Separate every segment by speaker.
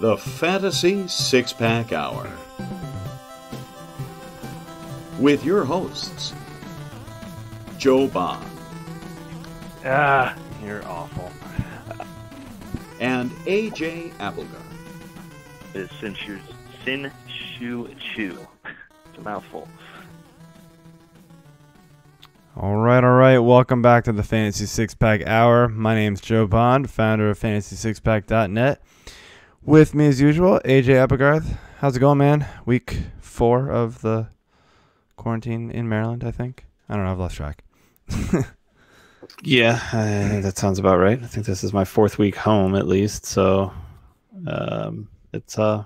Speaker 1: the Fantasy Six Pack Hour. With your hosts, Joe Bond
Speaker 2: Ah, you're awful.
Speaker 1: and AJ Applegarth.
Speaker 2: It's Sin Shu Sin Shu Chu. It's a mouthful.
Speaker 3: All right, all right. Welcome back to the Fantasy Six Pack Hour. My name's Joe Bond, founder of FantasySixPack.net. With me, as usual, AJ Applegarth. How's it going, man? Week four of the quarantine in Maryland, I think. I don't know. I've lost track.
Speaker 4: Yeah, I that sounds about right. I think this is my fourth week home at least, so um, it's uh,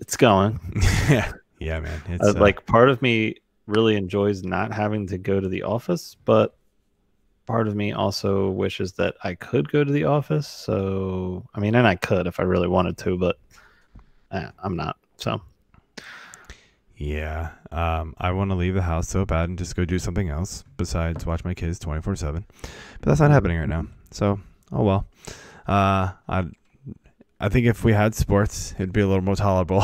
Speaker 4: it's going.
Speaker 3: yeah, yeah, man. It's
Speaker 4: Uh,
Speaker 3: uh,
Speaker 4: like part of me really enjoys not having to go to the office, but part of me also wishes that I could go to the office. So I mean, and I could if I really wanted to, but eh, I'm not. So
Speaker 3: yeah. Um, I want to leave the house so bad and just go do something else besides watch my kids twenty four seven, but that's not happening right now. So, oh well. Uh, I I think if we had sports, it'd be a little more tolerable,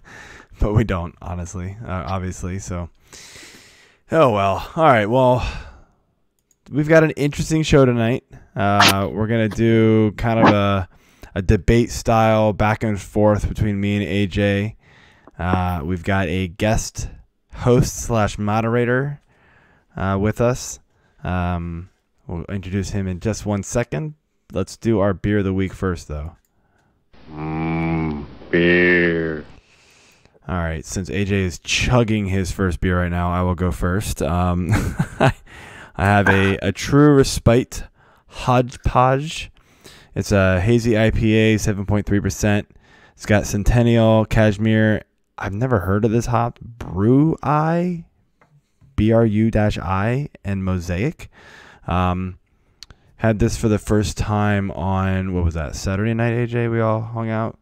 Speaker 3: but we don't, honestly, uh, obviously. So, oh well. All right. Well, we've got an interesting show tonight. Uh, we're gonna do kind of a a debate style back and forth between me and AJ. Uh, we've got a guest host slash moderator uh, with us. Um, we'll introduce him in just one second. Let's do our beer of the week first, though.
Speaker 4: beer.
Speaker 3: All right, since AJ is chugging his first beer right now, I will go first. Um, I have a, a True Respite Hodgepodge. It's a hazy IPA, 7.3%. It's got Centennial, Cashmere. I've never heard of this hop. Brew I, B R U I, and Mosaic. Um, had this for the first time on, what was that, Saturday night, AJ? We all hung out.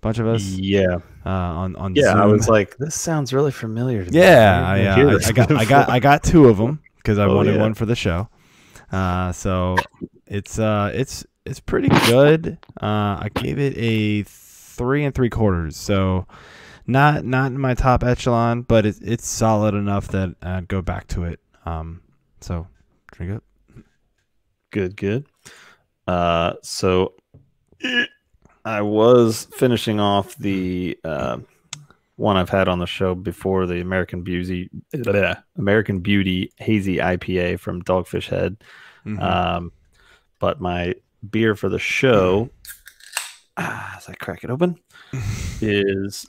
Speaker 3: bunch of us
Speaker 4: Yeah,
Speaker 3: uh, on on
Speaker 4: yeah. I was like, this sounds really familiar. To
Speaker 3: yeah, I, uh, I, I got I got I got two of them because I
Speaker 4: Oh,
Speaker 3: wanted
Speaker 4: yeah.
Speaker 3: one for the show. Uh, so it's uh it's it's pretty good. Uh, I gave it a three and three quarters. So not not in my top echelon, but it's it's solid enough that I'd go back to it. Um, so drink it.
Speaker 4: Good, good. Uh, so I was finishing off the uh, one I've had on the show before, the American Beauty American Beauty Hazy IPA from Dogfish Head.
Speaker 3: Mhm.
Speaker 4: Um, but my beer for the show, ah, as I crack it open, is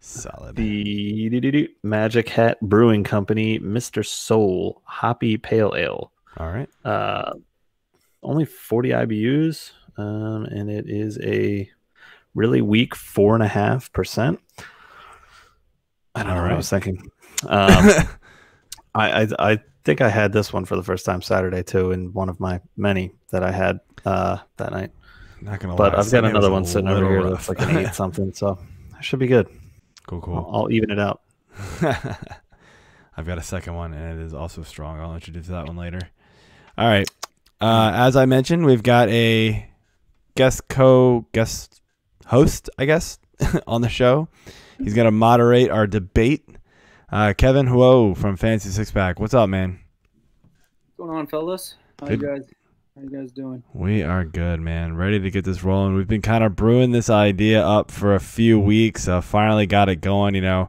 Speaker 3: solid.
Speaker 4: the Magic Hat Brewing Company Mr. Soul Hoppy Pale Ale.
Speaker 3: All right.
Speaker 4: Uh, only 40 IBUs, um, and it is a really weak four and a half percent. I don't know what I was thinking. Um, I, I I think I had this one for the first time Saturday too, in one of my many that I had uh, that night.
Speaker 3: Not gonna
Speaker 4: But
Speaker 3: lie,
Speaker 4: I've got another one sitting over here
Speaker 3: rough.
Speaker 4: that's like an eight something, so I should be good.
Speaker 3: cool,
Speaker 4: I'll,
Speaker 3: cool.
Speaker 4: I'll even it out.
Speaker 3: I've got a second one, and it is also strong. I'll introduce that one later. All right. Uh, as I mentioned, we've got a guest co guest host, I guess, on the show. He's going to moderate our debate. Uh, Kevin Huo from Fantasy Six Pack. What's up, man?
Speaker 5: What's going on, fellas? How
Speaker 3: Good.
Speaker 5: you guys? How you guys doing?
Speaker 3: We are good, man. Ready to get this rolling. We've been kind of brewing this idea up for a few weeks. Uh, finally got it going, you know.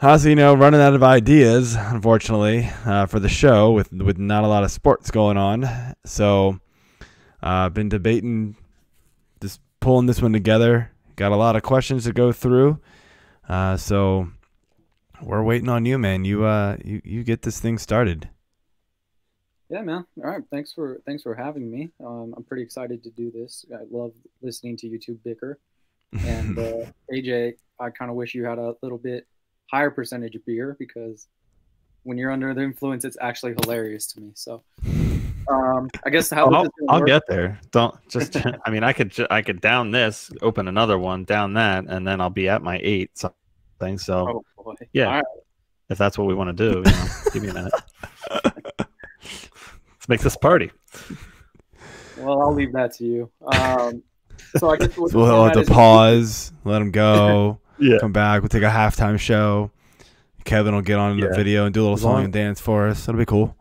Speaker 3: Honestly, you know, running out of ideas, unfortunately, uh, for the show with with not a lot of sports going on. So, uh, been debating, just pulling this one together. Got a lot of questions to go through. Uh, so, we're waiting on you, man. You uh, you you get this thing started.
Speaker 5: Yeah, man. All right. Thanks for thanks for having me. Um, I'm pretty excited to do this. I love listening to you two bicker. And uh, AJ, I kind of wish you had a little bit higher percentage of beer because when you're under the influence, it's actually hilarious to me. So, um, I guess how
Speaker 4: I'll,
Speaker 5: this is gonna
Speaker 4: I'll get there. Don't just. I mean, I could. ju- I could down this, open another one, down that, and then I'll be at my eight something. So
Speaker 5: Oh, boy.
Speaker 4: Yeah.
Speaker 5: All right.
Speaker 4: if that's what we want to do, you know, give me a minute. Let's make this a party.
Speaker 5: Well, I'll leave that to you. Um, so I guess what
Speaker 3: So we'll have to
Speaker 5: is-
Speaker 3: pause, let him go,
Speaker 4: Yeah.
Speaker 3: come back. We'll take a halftime show. Kevin will get on the video and do a little song and dance for us. That'll be cool.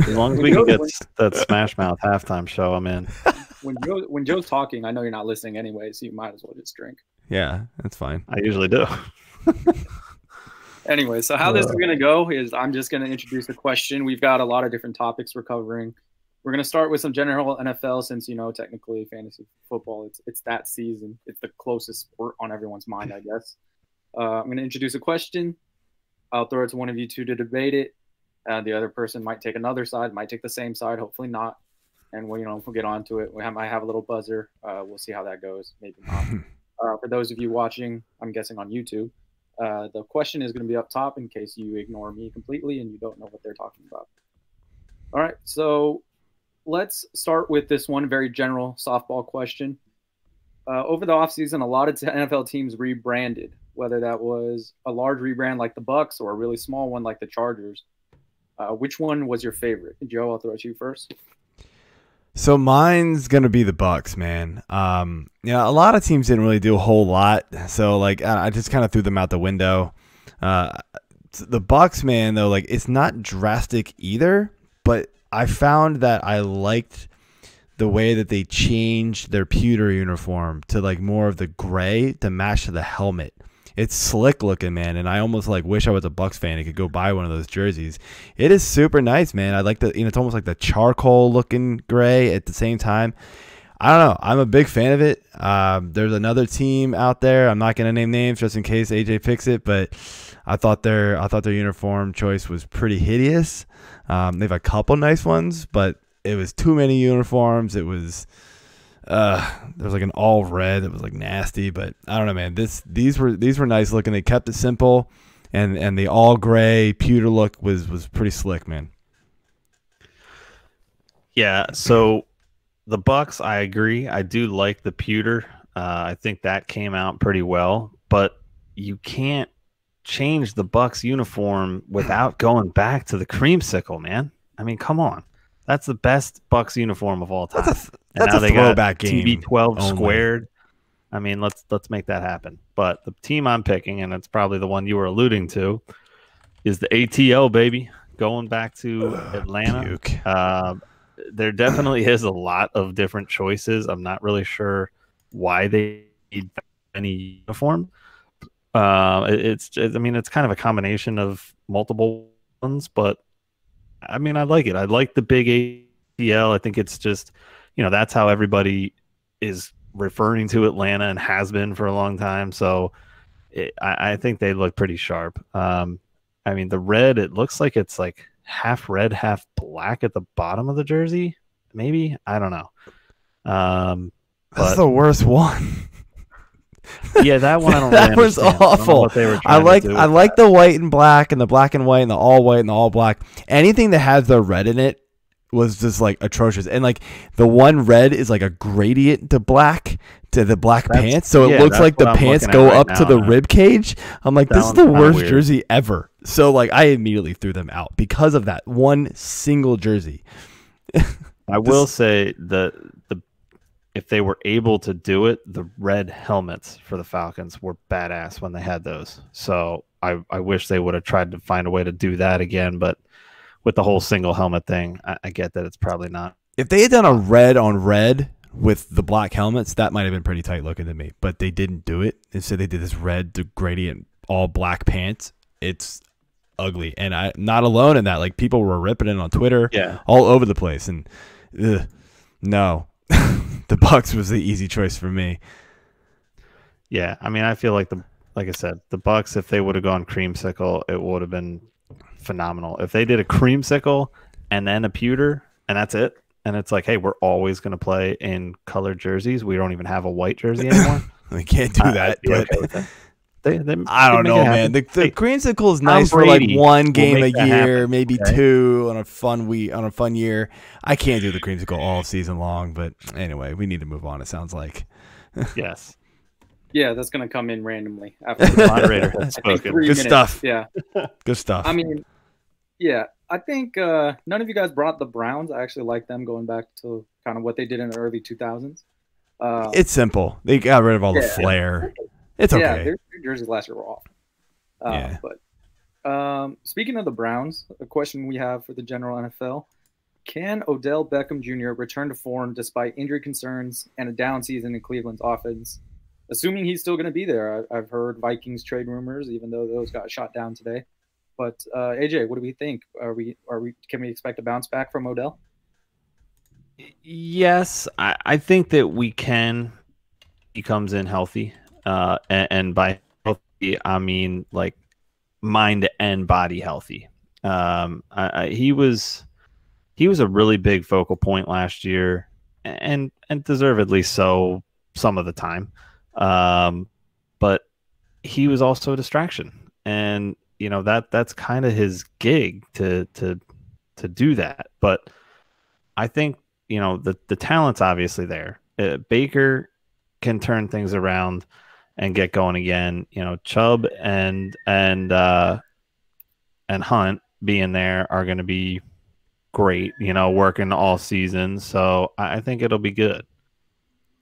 Speaker 4: As long as we can get that Smash Mouth halftime show, I'm in.
Speaker 5: When Joe when Joe's talking, I know you're not listening anyway, so you might as well just drink.
Speaker 3: Yeah, that's fine.
Speaker 4: I usually do.
Speaker 5: Anyway, so how this is
Speaker 4: Uh.
Speaker 5: going to go is I'm just going to introduce a question. We've got a lot of different topics we're covering. We're going to start with some general NFL since you know technically fantasy football it's it's that season. It's the closest sport on everyone's mind, I guess. Uh, I'm going to introduce a question. I'll throw it to one of you two to debate it. Uh, the other person might take another side, might take the same side, hopefully not. And we'll you know we'll get on to it. We have, might have a little buzzer. Uh, we'll see how that goes. Maybe not. Uh, for those of you watching, I'm guessing on YouTube. Uh, the question is going to be up top in case you ignore me completely and you don't know what they're talking about. All right, so let's start with this one very general softball question. Uh, over the offseason, a lot of NFL teams rebranded, whether that was a large rebrand like the Bucs or a really small one like the Chargers. Uh, which one was your favorite? Joe, I'll throw it to you first.
Speaker 3: So mine's gonna be the Bucs, man. Um, a lot of teams didn't really do a whole lot, so like I I just kind of threw them out the window. Uh, the Bucs, man, though, like it's not drastic either, but I found that I liked the way that they changed their pewter uniform to like more of the gray to match the helmet. It's slick looking, man, and I almost like wish I was a Bucs fan and could go buy one of those jerseys. It is super nice, man. I like the you know it's almost like the charcoal looking gray at the same time. I don't know. I'm a big fan of it. Um, there's another team out there. I'm not gonna name names just in case AJ picks it, but I thought their I thought their uniform choice was pretty hideous. Um, they have a couple nice ones, but it was too many uniforms. It was uh there was like an all red that was like nasty, but I don't know, man. This these were these were nice looking. They kept it simple, and and the all gray pewter look was was pretty slick, man.
Speaker 4: Yeah. So the Bucs, I agree. I do like the pewter. Uh, I think that came out pretty well, but you can't change the Bucs uniform without going back to the creamsicle, man. I mean, come on. That's the best Bucs uniform of all time.
Speaker 3: That's a
Speaker 4: And
Speaker 3: that's
Speaker 4: now
Speaker 3: a
Speaker 4: they got
Speaker 3: throwback game.
Speaker 4: TB12
Speaker 3: only.
Speaker 4: squared. I mean, let's let's make that happen. But the team I'm picking, and it's probably the one you were alluding to, is the ATL baby going back to Atlanta.
Speaker 3: Puke.
Speaker 4: Uh, there definitely is a lot of different choices. I'm not really sure why they need any uniform. Uh, it- it's, I mean, it's kind of a combination of multiple ones, but I mean, I like it. I like the big ATL. I think it's just, you know, that's how everybody is referring to Atlanta and has been for a long time. So it, I, I think they look pretty sharp. Um, I mean, the red, it looks like it's like half red, half black at the bottom of the jersey. Maybe I don't know. Um,
Speaker 3: That's
Speaker 4: but-
Speaker 3: the worst one.
Speaker 4: yeah, that one I don't.
Speaker 3: That
Speaker 4: really
Speaker 3: was
Speaker 4: understand. I don't know
Speaker 3: awful.
Speaker 4: were
Speaker 3: I like I like
Speaker 4: that.
Speaker 3: the white and black and the black and white and the all white and the all black. Anything that has the red in it was just like atrocious. And like the one red is like a gradient to black to the black
Speaker 4: That's-
Speaker 3: pants, so it
Speaker 4: yeah,
Speaker 3: looks like the
Speaker 4: I'm
Speaker 3: pants go
Speaker 4: right
Speaker 3: up to the
Speaker 4: I-
Speaker 3: rib cage. I'm like,
Speaker 4: That
Speaker 3: this is the worst
Speaker 4: weird.
Speaker 3: jersey ever. So like I immediately threw them out because of that one single jersey.
Speaker 4: I will say the the if they were able to do it, the red helmets for the Falcons were badass when they had those. So I, I wish they would have tried to find a way to do that again, but with the whole single helmet thing, I, I get that it's probably not.
Speaker 3: If they had done a red on red with the black helmets, that might have been pretty tight looking to me. But they didn't do it. Instead, they did this red to gradient all black pants. It's ugly, and I'm not alone in that. Like people were ripping it on Twitter,
Speaker 4: Yeah.
Speaker 3: all over the place. And ugh, no, the Bucs was the easy choice for me.
Speaker 4: Yeah. I mean, I feel like the like I said, the Bucs, if they would have gone creamsicle, it would have been phenomenal. If they did a creamsicle and then a pewter, and that's it. And it's like, hey, we're always going to play in colored jerseys. We don't even have a white jersey anymore.
Speaker 3: We can't do that.
Speaker 4: Be
Speaker 3: but
Speaker 4: okay. They, they,
Speaker 3: I don't know, man. The, the
Speaker 4: Hey,
Speaker 3: creamsicle is nice for like one game a year,
Speaker 4: happen,
Speaker 3: maybe
Speaker 4: okay?
Speaker 3: two on a fun week on a fun year. I can't do the creamsicle all season long, but anyway, we need to move on. It sounds like
Speaker 4: yes.
Speaker 5: Yeah, that's going to come in randomly after
Speaker 4: The moderator has spoken.
Speaker 3: Good
Speaker 5: minutes.
Speaker 3: stuff.
Speaker 5: Yeah.
Speaker 3: good stuff.
Speaker 5: I mean, yeah, I think uh, none of you guys brought the Browns. I actually like them going back to kind of what they did in the early 2000s. Uh,
Speaker 3: It's simple. They got rid of all the
Speaker 5: Yeah.
Speaker 3: flair. It's
Speaker 5: Yeah,
Speaker 3: okay.
Speaker 5: their, their jerseys last year were off. Uh,
Speaker 3: Yeah.
Speaker 5: But um, speaking of the Browns, a question we have for the general NFL: Can Odell Beckham Jr. return to form despite injury concerns and a down season in Cleveland's offense? Assuming he's still going to be there, I, I've heard Vikings trade rumors, even though those got shot down today. But uh, AJ, what do we think? Are we are we can we expect a bounce back from Odell?
Speaker 4: Yes, I, I think that we can. He comes in healthy, uh, and, and by healthy I mean like mind and body healthy. Um, I, I, he was he was a really big focal point last year, and and deservedly so some of the time. Um, but he was also a distraction, and you know that that's kind of his gig to to to do that. But I think you know the the talent's obviously there. Uh, Baker can turn things around and get going again. You know, Chubb and and uh, and Hunt being there are going to be great. You know, working all season, so I, I think it'll be good.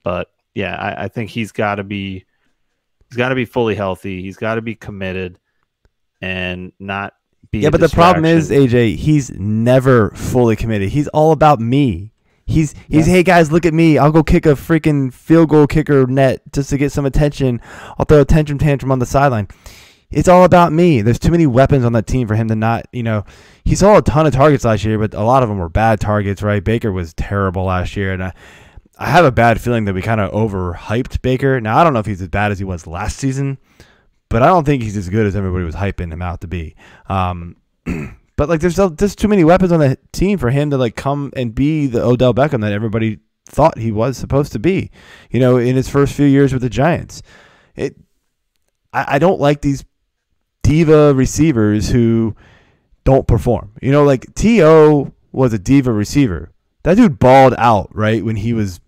Speaker 4: But yeah, I, I think he's got to be he's got to be fully healthy. He's got to be committed and not be.
Speaker 3: Yeah, but the problem is. AJ, he's never fully committed. He's all about me. He's he's hey guys, look at me. I'll go kick a freaking field goal kicker net just to get some attention. I'll throw a tantrum tantrum on the sideline. It's all about me. There's too many weapons on that team for him to not, you know. He saw a ton of targets last year, but a lot of them were bad targets, right? Baker was terrible last year, and I, I have a bad feeling that we kind of overhyped Baker. Now I don't know if he's as bad as he was last season, but I don't think he's as good as everybody was hyping him out to be. Um, but like, there's just too many weapons on the team for him to like come and be the Odell Beckham that everybody thought he was supposed to be. You know, in his first few years with the Giants, it. I, I don't like these diva receivers who don't perform. You know, like T.O. was a diva receiver. That dude balled out right when he was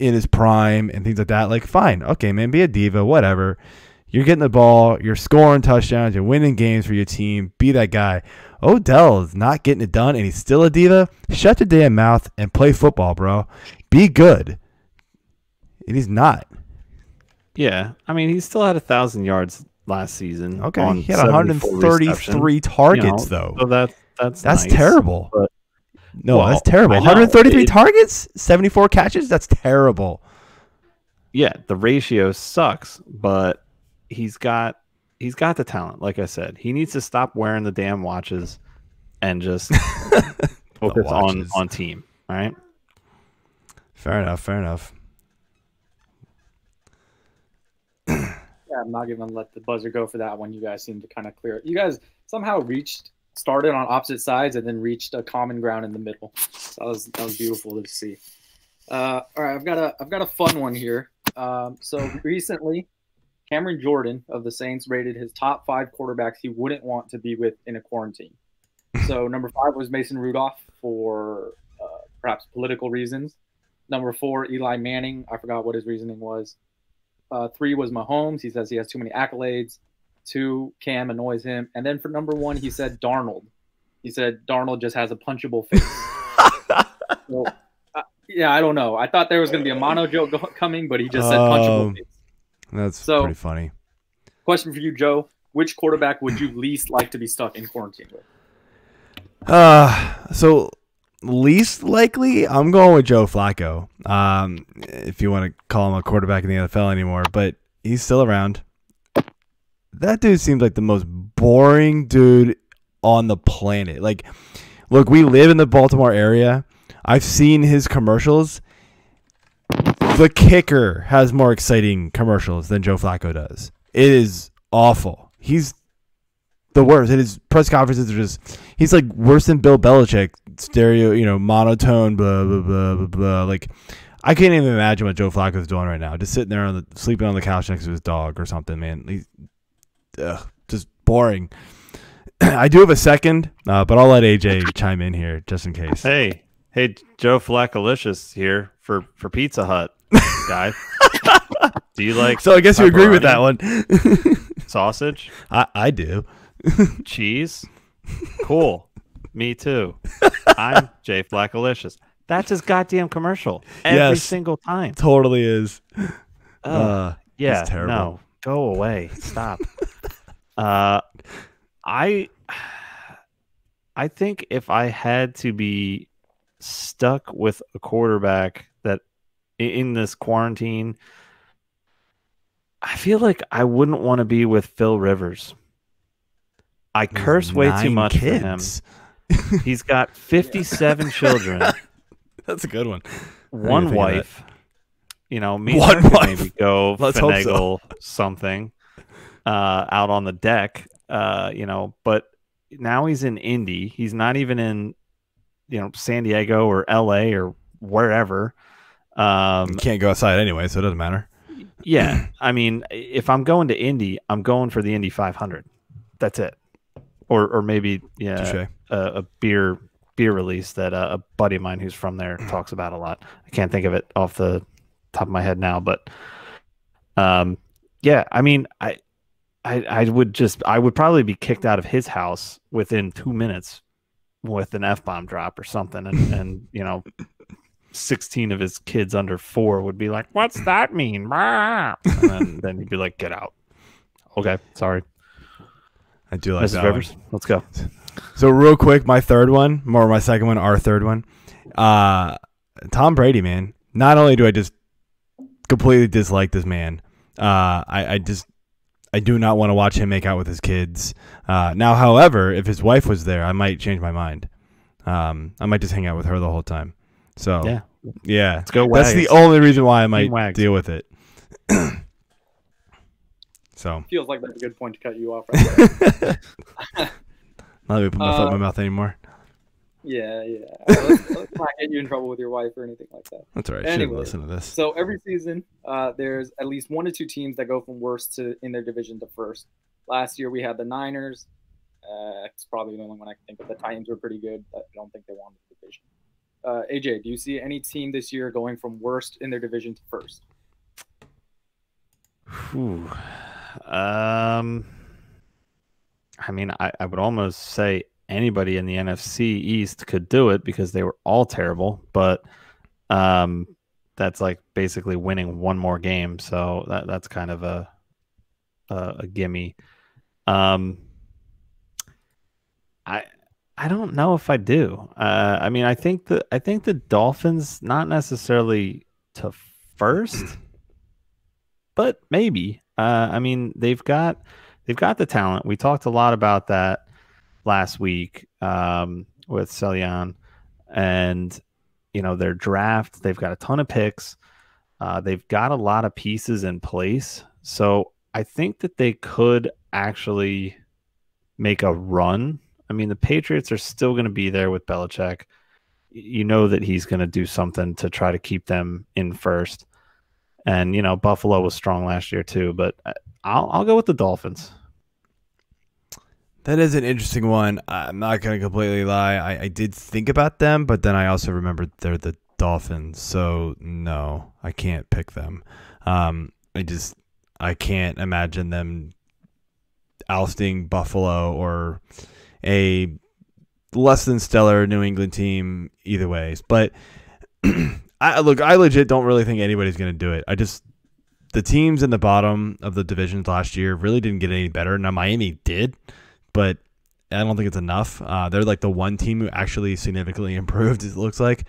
Speaker 3: in his prime and things like that. Like, fine, okay, man, be a diva, whatever. You're getting the ball, you're scoring touchdowns, you're winning games for your team. Be that guy. Odell is not getting it done, and he's still a diva. Shut your damn mouth and play football, bro. Be good. And he's not.
Speaker 4: Yeah, I mean, he still had a thousand yards last season.
Speaker 3: Okay,
Speaker 4: on
Speaker 3: he had 133
Speaker 4: receptions,
Speaker 3: targets
Speaker 4: you know,
Speaker 3: though.
Speaker 4: So that that's
Speaker 3: That's
Speaker 4: nice,
Speaker 3: terrible.
Speaker 4: but-
Speaker 3: no,
Speaker 4: Well,
Speaker 3: that's terrible. 133
Speaker 4: It-
Speaker 3: targets, 74 catches. That's terrible.
Speaker 4: yeah, the ratio sucks, but he's got he's got the talent. Like I said, he needs to stop wearing the damn watches and just focus on on team. All right.
Speaker 3: Fair enough. Fair enough.
Speaker 5: Yeah, I'm not even gonna let the buzzer go for that one. You guys seem to kind of clear it. You guys somehow reached, started on opposite sides, and then reached a common ground in the middle. That was that was beautiful to see. Uh, all right, I've got a I've got a fun one here. Um, so recently, Cameron Jordan of the Saints rated his top five quarterbacks he wouldn't want to be with in a quarantine. So number five was Mason Rudolph for uh, perhaps political reasons. Number four, Eli Manning. I forgot what his reasoning was. Uh, three was Mahomes. He says he has too many accolades. Two, Cam annoys him. And then for number one, he said Darnold. He said Darnold just has a punchable face. so, uh, yeah, I don't know. I thought there was going to be a mono joke go- coming, but he just said punchable
Speaker 3: Um,
Speaker 5: face.
Speaker 3: That's
Speaker 5: So-
Speaker 3: pretty funny.
Speaker 5: Question for you, Joe. Which quarterback would you least like to be stuck in quarantine with?
Speaker 3: Uh, so least likely, I'm going with Joe Flacco. Um, if you want to call him a quarterback in the NFL anymore, but he's still around. That dude seems like the most boring dude on the planet. Like, look, we live in the Baltimore area. I've seen his commercials. The kicker has more exciting commercials than Joe Flacco does. It is awful. He's the worst. And his press conferences are just he's like worse than Bill Belichick, stereo, you know, monotone, blah blah blah blah blah. Like I can't even imagine what Joe Flacco's doing right now. Just sitting there on the sleeping on the couch next to his dog or something, man. He's ugh, just boring. I do have a second, uh, but I'll let AJ chime in here just in case.
Speaker 4: Hey, hey, Joe Flaccolicious here for for Pizza Hut, guy. Do you like
Speaker 3: So I guess you agree with that one.
Speaker 4: sausage,
Speaker 3: I, I do.
Speaker 4: cheese? Cool. Me too. I'm Jay Flaccolicious. That's his goddamn commercial every
Speaker 3: Yes.
Speaker 4: single time.
Speaker 3: Totally is.
Speaker 4: Ugh.
Speaker 3: Uh,
Speaker 4: yeah,
Speaker 3: terrible.
Speaker 4: no, go away. Stop. uh, I, I think if I had to be stuck with a quarterback that i- in this quarantine, I feel like I wouldn't want to be with Phil Rivers. I curse way too much for him. He's got 57 children,
Speaker 3: That's a good one.
Speaker 4: one
Speaker 3: think of that.
Speaker 4: wife. You know, me
Speaker 3: One wife.
Speaker 4: maybe go
Speaker 3: Let's hope so.
Speaker 4: finagle something uh, out on the deck. Uh, you know, but now he's in Indy. He's not even in, you know, San Diego or L.A. or wherever. Um,
Speaker 3: You can't go outside anyway, so it doesn't matter.
Speaker 4: yeah, I mean, if I'm going to Indy, I'm going for the Indy 500. That's it. Or or maybe yeah, a, a beer beer release that uh, a buddy of mine who's from there talks about a lot. I can't think of it off the top of my head now, but um, yeah, I mean, I, I, I would just, I would probably be kicked out of his house within two minutes with an f bomb drop or something, and and you know, sixteen of his kids under four would be like, "What's that mean?" And then, then he'd be like, "Get out." Okay, sorry,
Speaker 3: I do like
Speaker 4: Mrs.
Speaker 3: that
Speaker 4: Rivers.
Speaker 3: one.
Speaker 4: Let's go.
Speaker 3: So real quick, my third one, more my second one, our third one. Uh Tom Brady, man. Not only do I just completely dislike this man, uh I, I just I do not want to watch him make out with his kids. Uh now, however, if his wife was there, I might change my mind. Um I might just hang out with her the whole time. So
Speaker 4: Yeah,
Speaker 3: yeah.
Speaker 4: let's go.
Speaker 3: That's the only reason why I might deal with it. so
Speaker 5: Feels like that's a good point to cut you off right there.
Speaker 3: not let me put my foot in my
Speaker 5: Uh,
Speaker 3: mouth anymore.
Speaker 5: yeah, yeah. Let's, let's not get you in trouble with your wife or anything like that.
Speaker 3: That's right. I shouldn't
Speaker 5: anyway,
Speaker 3: listen to this.
Speaker 5: So every season, uh, there's at least one or two teams that go from worst to in their division to first. Last year we had the Niners. Uh, it's probably the only one I can think of. The Titans were pretty good, but I don't think they won the division. Uh, AJ, do you see any team this year going from worst in their division to first?
Speaker 4: Um, I mean, I, I would almost say anybody in the NFC East could do it because they were all terrible, but um, that's like basically winning one more game, so that that's kind of a a, a gimme. Um, I I don't know if I do. Uh, I mean, I think the I think the Dolphins not necessarily to first but maybe. Uh, I mean, they've got they've got the talent. We talked a lot about that last week um, with Celion, and you know their draft. They've got a ton of picks. Uh, they've got a lot of pieces in place, so I think that they could actually make a run. I mean, the Patriots are still going to be there with Belichick. You know that he's going to do something to try to keep them in first. And you know, Buffalo was strong last year too, but I'll I'll go with the Dolphins.
Speaker 3: That is an interesting one. I'm not gonna completely lie. I, I did think about them, but then I also remembered they're the Dolphins, so no, I can't pick them. Um, I just I can't imagine them ousting Buffalo or a less than stellar New England team either ways. But I look, I legit don't really think anybody's gonna do it. I just the teams in the bottom of the divisions last year really didn't get any better. Now Miami did, but I don't think it's enough. Uh, they're like the one team who actually significantly improved. It looks like,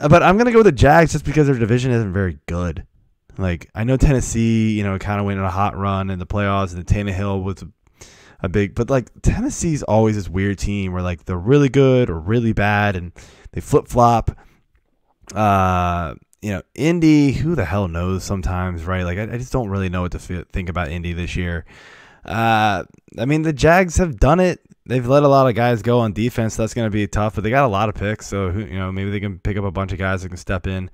Speaker 3: Uh, but I'm gonna go with the Jags just because their division isn't very good. Like I know Tennessee, you know, kind of went on a hot run in the playoffs, and the Tannehill was a, big. But like Tennessee's always this weird team where like they're really good or really bad, and they flip flop. Uh, you know, Indy, who the hell knows sometimes, right? Like, I, I just don't really know what to fe- think about Indy this year. Uh, I mean, the Jags have done it. They've let a lot of guys go on defense. That's going to be tough, but they got a lot of picks. So, who, you know, maybe they can pick up a bunch of guys that can step in.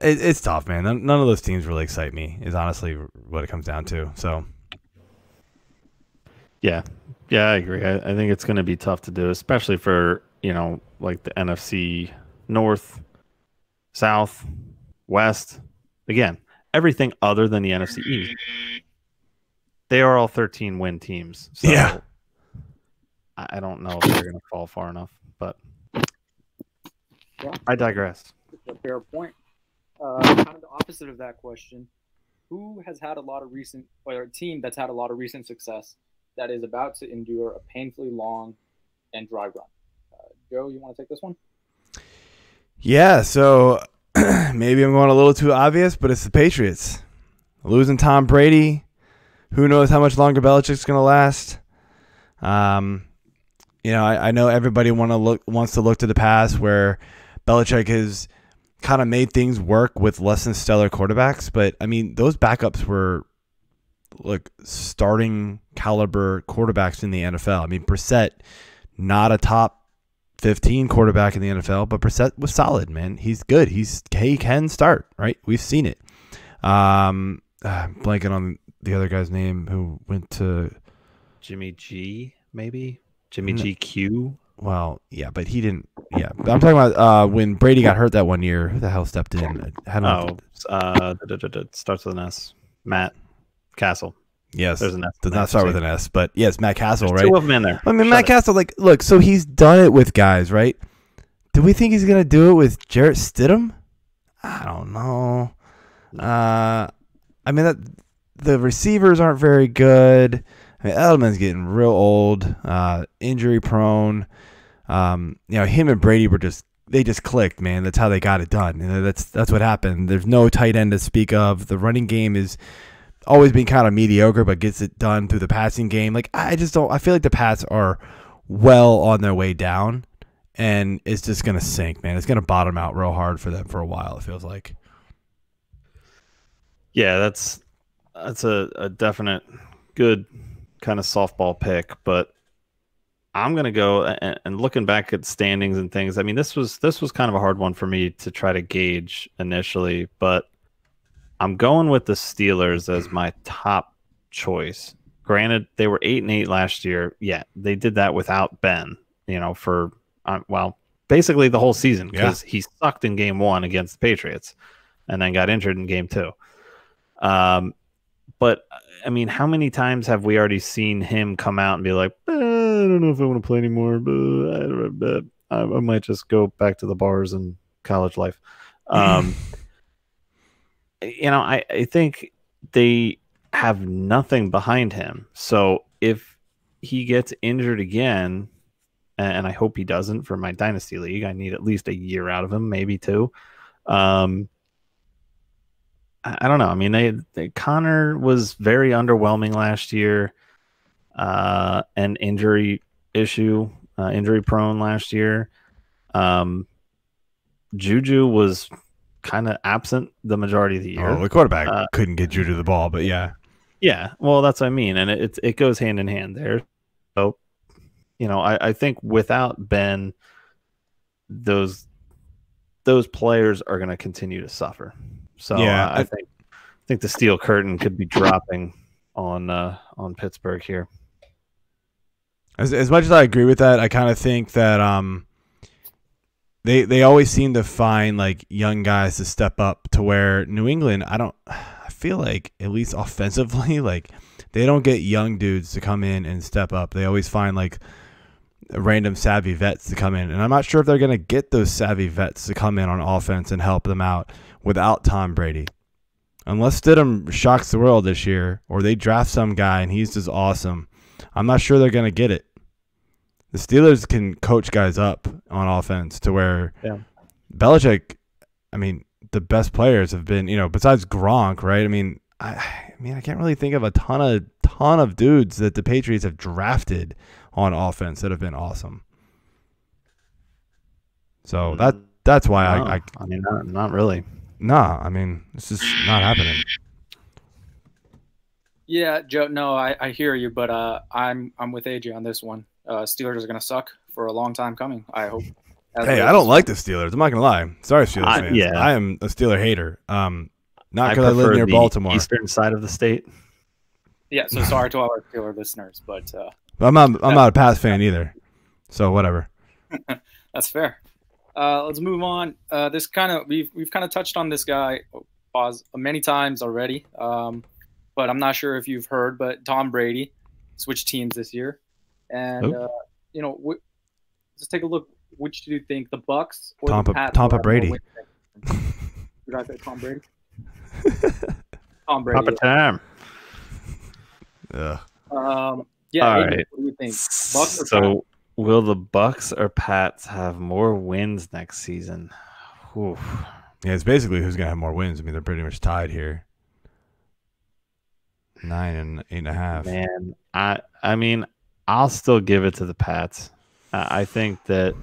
Speaker 3: It, it's tough, man. None, none of those teams really excite me, is honestly what it comes down to. So,
Speaker 4: Yeah, yeah, I agree. I, I think it's going to be tough to do, especially for you know like the NFC North, South, West. Again, everything other than the NFC East. They are all 13 win teams. So
Speaker 3: Yeah.
Speaker 4: I I don't know if they're going to fall far enough, but I digress.
Speaker 5: It's a fair point. Uh, kind of the opposite of that question. Who has had a lot of recent, or a team that's had a lot of recent success that is about to endure a painfully long and dry run? Uh, Joe, you want to take this one?
Speaker 3: Yeah, so maybe I'm going a little too obvious, but it's the Patriots. Losing Tom Brady, who knows how much longer Belichick's going to last. Um, you know, I, I know everybody want to look wants to look to the past where Belichick has kind of made things work with less than stellar quarterbacks, but I mean, those backups were like starting caliber quarterbacks in the NFL. I mean, Brissett, not a top 15 quarterback in the NFL, but Brissett was solid, man. He's good. He's he can start, right? We've seen it. Um, uh, blanking on the other guy's name who went to
Speaker 4: Jimmy G, maybe Jimmy
Speaker 3: No.
Speaker 4: GQ.
Speaker 3: well, yeah, but he didn't. Yeah, but I'm talking about uh, when Brady got hurt that one year. Who the hell stepped in? I don't know.
Speaker 4: Oh, uh, da- da- starts with an S. Matt Cassel.
Speaker 3: yes,
Speaker 4: There's an S.
Speaker 3: does not start with an S, but yes, Matt Cassel,
Speaker 4: There's
Speaker 3: right?
Speaker 4: Two of them in there.
Speaker 3: I mean,
Speaker 4: Shut
Speaker 3: Matt
Speaker 4: it.
Speaker 3: Cassel, like, look, so he's done it with guys, right? Do we think he's gonna do it with Jarrett Stidham? I don't know. Uh, I mean, that the receivers aren't very good. I mean, Edelman's getting real old, uh, injury prone. Um, you know, him and Brady were just they just clicked, man. That's how they got it done. You know, that's that's what happened. There's no tight end to speak of. The running game is always been kind of mediocre, but gets it done through the passing game. Like I just don't. I feel like the Pats are well on their way down, and it's just gonna sink, man. It's gonna bottom out real hard for them for a while. It feels like.
Speaker 4: Yeah, that's that's a, a definite good kind of softball pick, but I'm gonna go and, and looking back at standings and things. I mean, this was this was kind of a hard one for me to try to gauge initially, but I'm going with the Steelers as my top choice. Granted, they were eight and eight last year. Yeah, they did that without Ben. You know, for uh, well, basically the whole season because he sucked in game one against the Patriots, and then got injured in game two. Um, but I mean, how many times have we already seen him come out and be like, "Eh, "I don't know if I want to play anymore, but I, I, I might just go back to the bars and college life." Um, you know, I, I think they have nothing behind him. So if he gets injured again, and I hope he doesn't for my dynasty league, I need at least a year out of him, maybe two. Um, I don't know. I mean, they, they Conner was very underwhelming last year, uh, an injury issue, uh, injury prone last year. Um, Juju was kind of absent the majority of the year.
Speaker 3: Oh, the quarterback
Speaker 4: Uh,
Speaker 3: couldn't get you to the ball, but yeah,
Speaker 4: Yeah, well, that's what I mean, and it it, goes hand in hand there. So, you know, I, I think without Ben, those those players are going to continue to suffer. So,
Speaker 3: Yeah,
Speaker 4: yeah, I,
Speaker 3: I-
Speaker 4: think I think the steel curtain could be dropping on uh, on Pittsburgh here.
Speaker 3: As, as much as I agree with that, I kind of think that um, they they always seem to find like young guys to step up to where New England. I don't. I feel like at least offensively, like they don't get young dudes to come in and step up. They always find like random savvy vets to come in, and I'm not sure if they're gonna get those savvy vets to come in on offense and help them out without Tom Brady. Unless Stidham shocks the world this year, or they draft some guy and he's just awesome, I'm not sure they're gonna get it. The Steelers can coach guys up on offense to where
Speaker 4: Yeah.
Speaker 3: Belichick, I mean, the best players have been, you know, besides Gronk, right? I mean, I, I mean, I can't really think of a ton of ton of dudes that the Patriots have drafted on offense that have been awesome. So that that's why
Speaker 4: No,
Speaker 3: I, I
Speaker 4: I mean, not, not really.
Speaker 3: nah, I mean, it's just not happening.
Speaker 5: Yeah, Joe. No, I, I hear you, but uh, I'm I'm with AJ on this one. Uh, Steelers are gonna suck for a long time coming. I hope. As
Speaker 3: Hey, I don't like the Steelers. I'm not gonna lie. Sorry, Steelers
Speaker 4: I-
Speaker 3: fans.
Speaker 4: yeah.
Speaker 3: I am a Steeler hater. Um, not because I, live near
Speaker 4: the
Speaker 3: Baltimore.
Speaker 4: eastern side of the state.
Speaker 5: Yeah, so sorry to all our Steeler listeners, but uh,
Speaker 3: But I'm not. I'm not a Pats fan either. So whatever.
Speaker 5: that's fair. Uh, let's move on. Uh, this kind of we've we've kind of touched on this guy pause many times already, um, but I'm not sure if you've heard. But Tom Brady switched teams this year, and
Speaker 4: Who?
Speaker 5: uh, you know, w- just take a look which do you think, the Bucs or
Speaker 3: Tampa-
Speaker 5: the Pats?
Speaker 3: Tampa
Speaker 5: will
Speaker 3: Brady.
Speaker 5: wins next season? Did I say Tom Brady? Tom Brady.
Speaker 4: Papa time.
Speaker 5: Um, yeah.
Speaker 4: All
Speaker 5: AJ,
Speaker 4: right.
Speaker 5: What do you think? Bucs or
Speaker 4: So, will the Bucs or Pats have more wins next season? Oof.
Speaker 3: Yeah, it's basically who's gonna have more wins. I mean, they're pretty much tied here. Nine and eight and a half.
Speaker 4: Man, I I mean, I'll still give it to the Pats. I I think that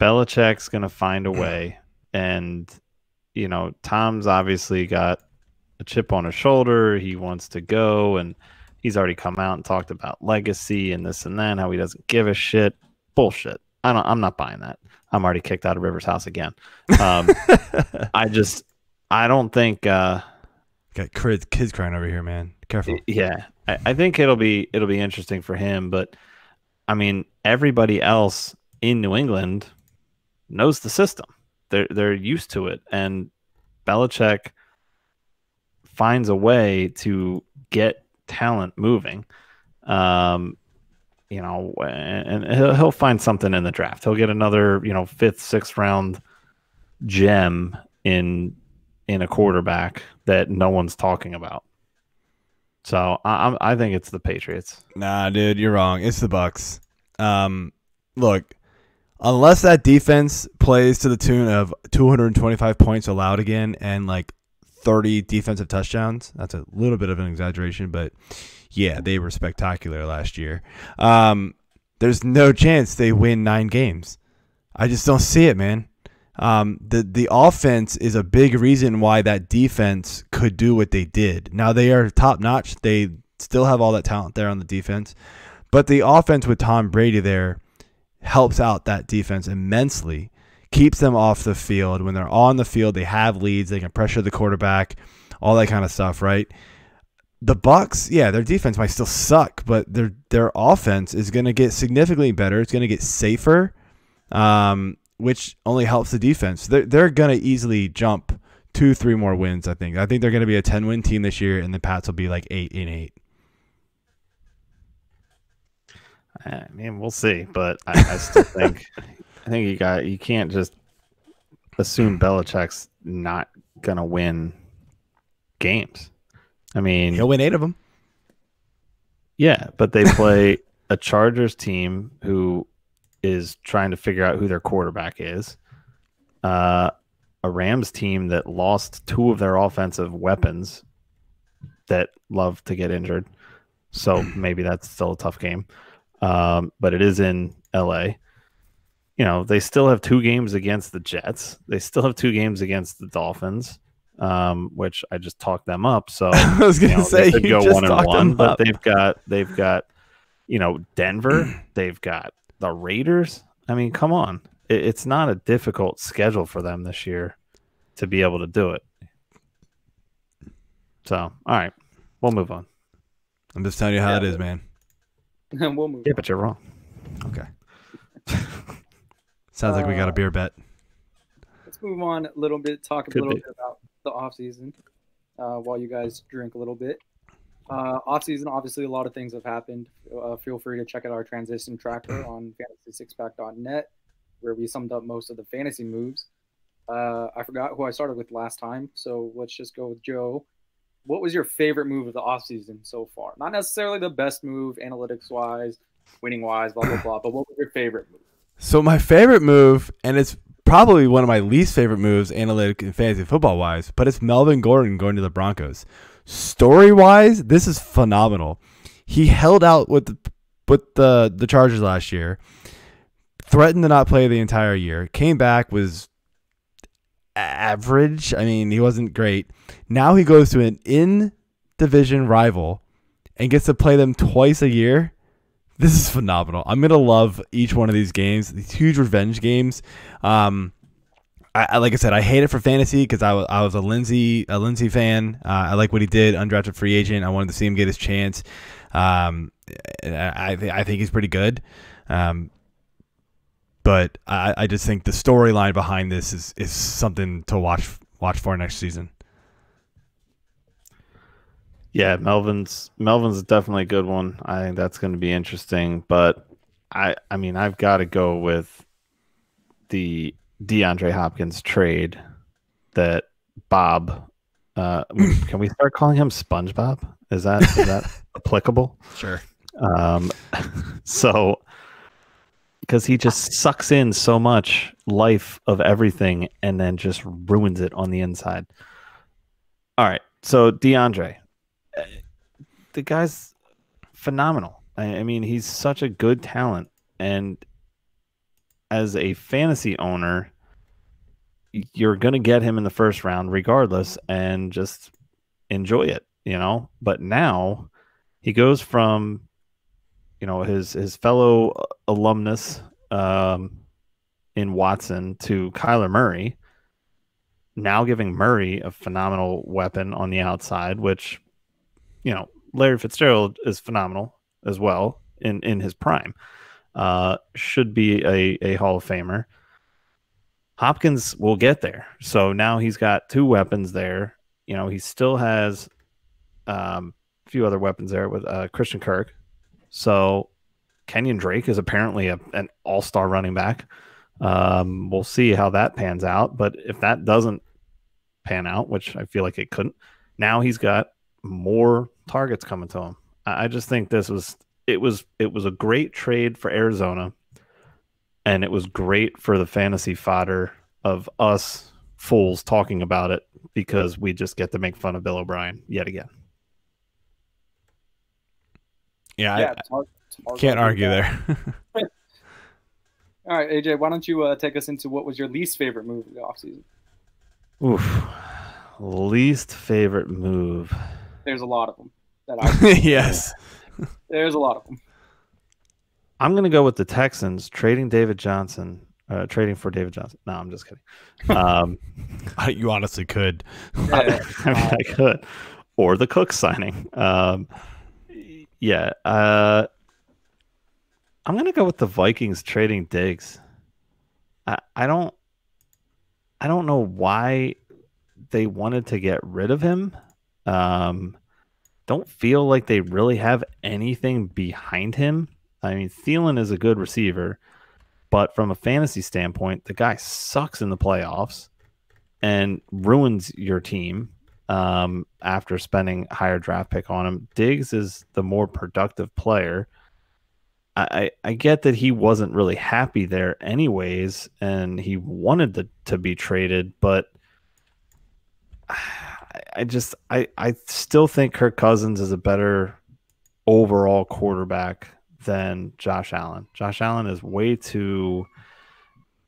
Speaker 4: Belichick's going to find a way, and you know, Tom's obviously got a chip on his shoulder. He wants to go, and he's already come out and talked about legacy and this and that. How he doesn't give a shit. Bullshit. I don't. I'm not buying that. I'm already kicked out of Rivers' house again. Um, I just, I don't think. uh
Speaker 3: Got kids, kids crying over here, man. Careful.
Speaker 4: yeah, I, I think it'll be it'll be interesting for him, but I mean, everybody else in New England knows the system. They're they're used to it, and Belichick finds a way to get talent moving. Um, you know, and, he'll, he'll find something in the draft. He'll get another, you know, fifth, sixth round gem in in a quarterback that no one's talking about. So I, I think it's the Patriots.
Speaker 3: Nah, dude, you're wrong. It's the Bucs. Um, look, unless that defense plays to the tune of 225 points allowed again and like 30 defensive touchdowns, that's a little bit of an exaggeration, but yeah, they were spectacular last year. Um, there's no chance they win nine games. I just don't see it, man. Um, the the offense is a big reason why that defense could do what they did. Now they are top notch. They still have all that talent there on the defense, but the offense with Tom Brady there helps out that defense immensely. Keeps them off the field. When they're on the field, they have leads. They can pressure the quarterback, all that kind of stuff, right? The Bucs, yeah, their defense might still suck, but their their offense is going to get significantly better. It's going to get safer. Um, which only helps the defense. They're, they're going to easily jump two, three more wins, I think. I think they're going to be a 10 win team this year, and the Pats will be like 8 and 8.
Speaker 4: I mean, we'll see, but I, I still think I think you got you can't just assume Belichick's not gonna win games. I mean,
Speaker 3: He'll win eight of them.
Speaker 4: Yeah, but they play a Chargers team who is trying to figure out who their quarterback is. Uh, a Rams team that lost two of their offensive weapons that love to get injured. So maybe that's still a tough game. Um, but it is in LA. You know, they still have two games against the Jets. They still have two games against the Dolphins, um, which I just talked them up. So
Speaker 3: I was going
Speaker 4: you
Speaker 3: to
Speaker 4: know,
Speaker 3: say,
Speaker 4: they could
Speaker 3: you
Speaker 4: go
Speaker 3: just
Speaker 4: one and one, but
Speaker 3: up.
Speaker 4: they've got they've got you know Denver, they've got the Raiders. I mean, come on, it, it's not a difficult schedule for them this year to be able to do it. So, all right, we'll move on.
Speaker 3: I'm just telling you how
Speaker 5: Yeah,
Speaker 3: it is, man.
Speaker 5: And we'll move.
Speaker 4: Yeah, but you're wrong.
Speaker 3: Okay. Sounds like we got a
Speaker 5: Uh,
Speaker 3: beer bet.
Speaker 5: Let's move on a little bit. Talk a
Speaker 4: Could
Speaker 5: little
Speaker 4: be.
Speaker 5: bit about the off season uh, while you guys drink a little bit. Uh, off season, obviously, a lot of things have happened. Uh, feel free to check out our transition tracker on fantasy6pack.net, where we summed up most of the fantasy moves. Uh, I forgot who I started with last time, so let's just go with Joe. What was your favorite move of the off season so far? Not necessarily the best move, analytics wise, winning wise, blah blah blah. But what was your favorite move?
Speaker 3: So my favorite move, and it's probably one of my least favorite moves, analytic and fantasy football wise, but it's Melvin Gordon going to the Broncos. Story wise, this is phenomenal. He held out with the, with the the Chargers last year, threatened to not play the entire year, came back was average. I mean, he wasn't great. Now he goes to an in division rival and gets to play them twice a year. This is phenomenal. I'm gonna love each one of these games. These huge revenge games. Um, I, I like I said, I hate it for fantasy because I was I was a Lindsay a Lindsay fan. Uh, I like what he did, undrafted free agent. I wanted to see him get his chance. Um, I I think he's pretty good. Um, but I, I just think the storyline behind this is is something to watch watch for next season.
Speaker 4: Yeah, Melvin's Melvin's definitely a good one. I think that's going to be interesting. But I I mean I've got to go with the DeAndre Hopkins trade that Bob. Uh, can we start calling him SpongeBob? Is that is that applicable?
Speaker 3: Sure.
Speaker 4: Um, so because he just sucks in so much life of everything and then just ruins it on the inside. All right, so DeAndre, uh, the guy's phenomenal. I, I mean, he's such a good talent, and as a fantasy owner, you're going to get him in the first round regardless, and just enjoy it, you know. But now he goes from you know his his fellow uh, alumnus um, in Watson to Kyler Murray. Now giving Murray a phenomenal weapon on the outside, which you know Larry Fitzgerald is phenomenal as well in in his prime. Uh, should be a a Hall of Famer. Hopkins will get there. So now he's got two weapons there. You know, he still has um, a few other weapons there with uh, Christian Kirk, so Kenyon Drake is apparently a, an all star running back. Um, we'll see how that pans out. But if that doesn't pan out, which I feel like it couldn't, now he's got more targets coming to him. I, I just think this was it was it was a great trade for Arizona, and it was great for the fantasy fodder of us fools talking about it because we just get to make fun of Bill O'Brien yet again.
Speaker 3: Yeah,
Speaker 5: yeah,
Speaker 3: I,
Speaker 5: it's hard- it's hard
Speaker 3: can't argue
Speaker 5: that.
Speaker 3: there.
Speaker 5: All right, AJ, why don't you uh, take us into what was your least favorite move of the offseason?
Speaker 4: Oof. Least favorite move.
Speaker 5: There's a lot of them. That I,
Speaker 3: yes.
Speaker 5: there's a lot of them.
Speaker 4: I'm going to go with the Texans trading David Johnson, uh, trading for David Johnson. No, I'm just kidding. Um,
Speaker 3: you honestly could.
Speaker 5: Yeah,
Speaker 4: I, mean, I could, or the Cook signing. Um, yeah, uh, I'm going to go with the Vikings trading Diggs. I, I don't, I don't know why they wanted to get rid of him. Um, don't feel like they really have anything behind him. I mean, Thielen is a good receiver, but from a fantasy standpoint, the guy sucks in the playoffs and ruins your team um, after spending higher draft pick on him. Diggs is the more productive player. I, I I get that he wasn't really happy there anyways, and he wanted to, to be traded, but I, I just I, I still think Kirk Cousins is a better overall quarterback than Josh Allen. Josh Allen is way too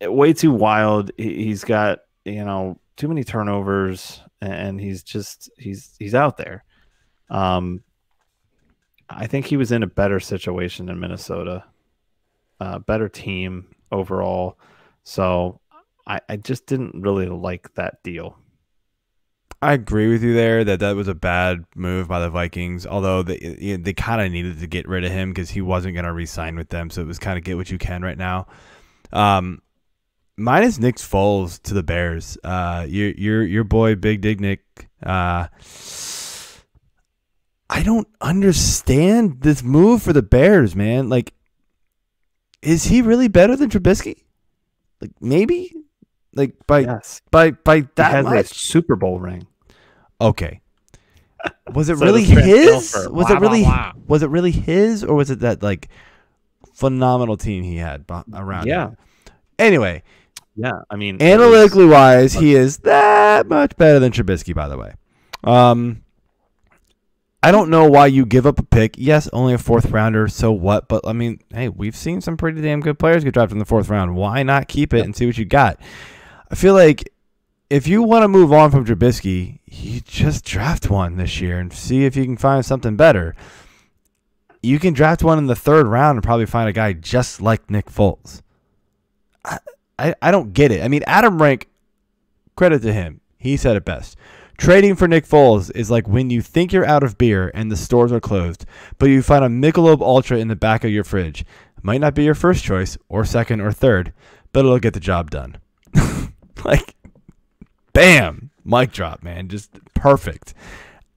Speaker 4: way too wild. He, he's got, you know, too many turnovers and he's just he's he's out there. Um I think he was in a better situation in Minnesota. Uh, better team overall. So I, I just didn't really like that deal.
Speaker 3: I agree with you there that that was a bad move by the Vikings. Although they they kind of needed to get rid of him because he wasn't going to re-sign with them, so it was kind of get what you can right now. Um, mine is Nick Foles to the Bears. Uh, your your your boy Big Dig Nick. Uh, I don't understand this move for the Bears, man. Like, is he really better than Trubisky? Like maybe, like by
Speaker 4: Yes.
Speaker 3: by by
Speaker 4: He
Speaker 3: that
Speaker 4: has a. Super Bowl ring.
Speaker 3: Okay. Was it
Speaker 4: So
Speaker 3: really his?
Speaker 4: Dilfer.
Speaker 3: Was
Speaker 4: Blah,
Speaker 3: it really
Speaker 4: blah, blah.
Speaker 3: was it really his or was it that like phenomenal team he had around
Speaker 4: Yeah.
Speaker 3: him? Anyway,
Speaker 4: Yeah. I mean, it was-
Speaker 3: analytically wise, he is that much better than Trubisky by the way. Um I don't know why you give up a pick. Yes, only a fourth rounder, so what? But I mean, hey, we've seen some pretty damn good players get drafted in the fourth round. Why not keep it and see what you got? I feel like if you want to move on from Trubisky, you just draft one this year and see if you can find something better. You can draft one in the third round and probably find a guy just like Nick Foles. I, I, I don't get it. I mean, Adam Rank, credit to him. He said it best. Trading for Nick Foles is like when you think you're out of beer and the stores are closed, but you find a Michelob Ultra in the back of your fridge. It Might not be your first choice, or second, or third, but it'll get the job done. like, bam, mic drop, man, just perfect.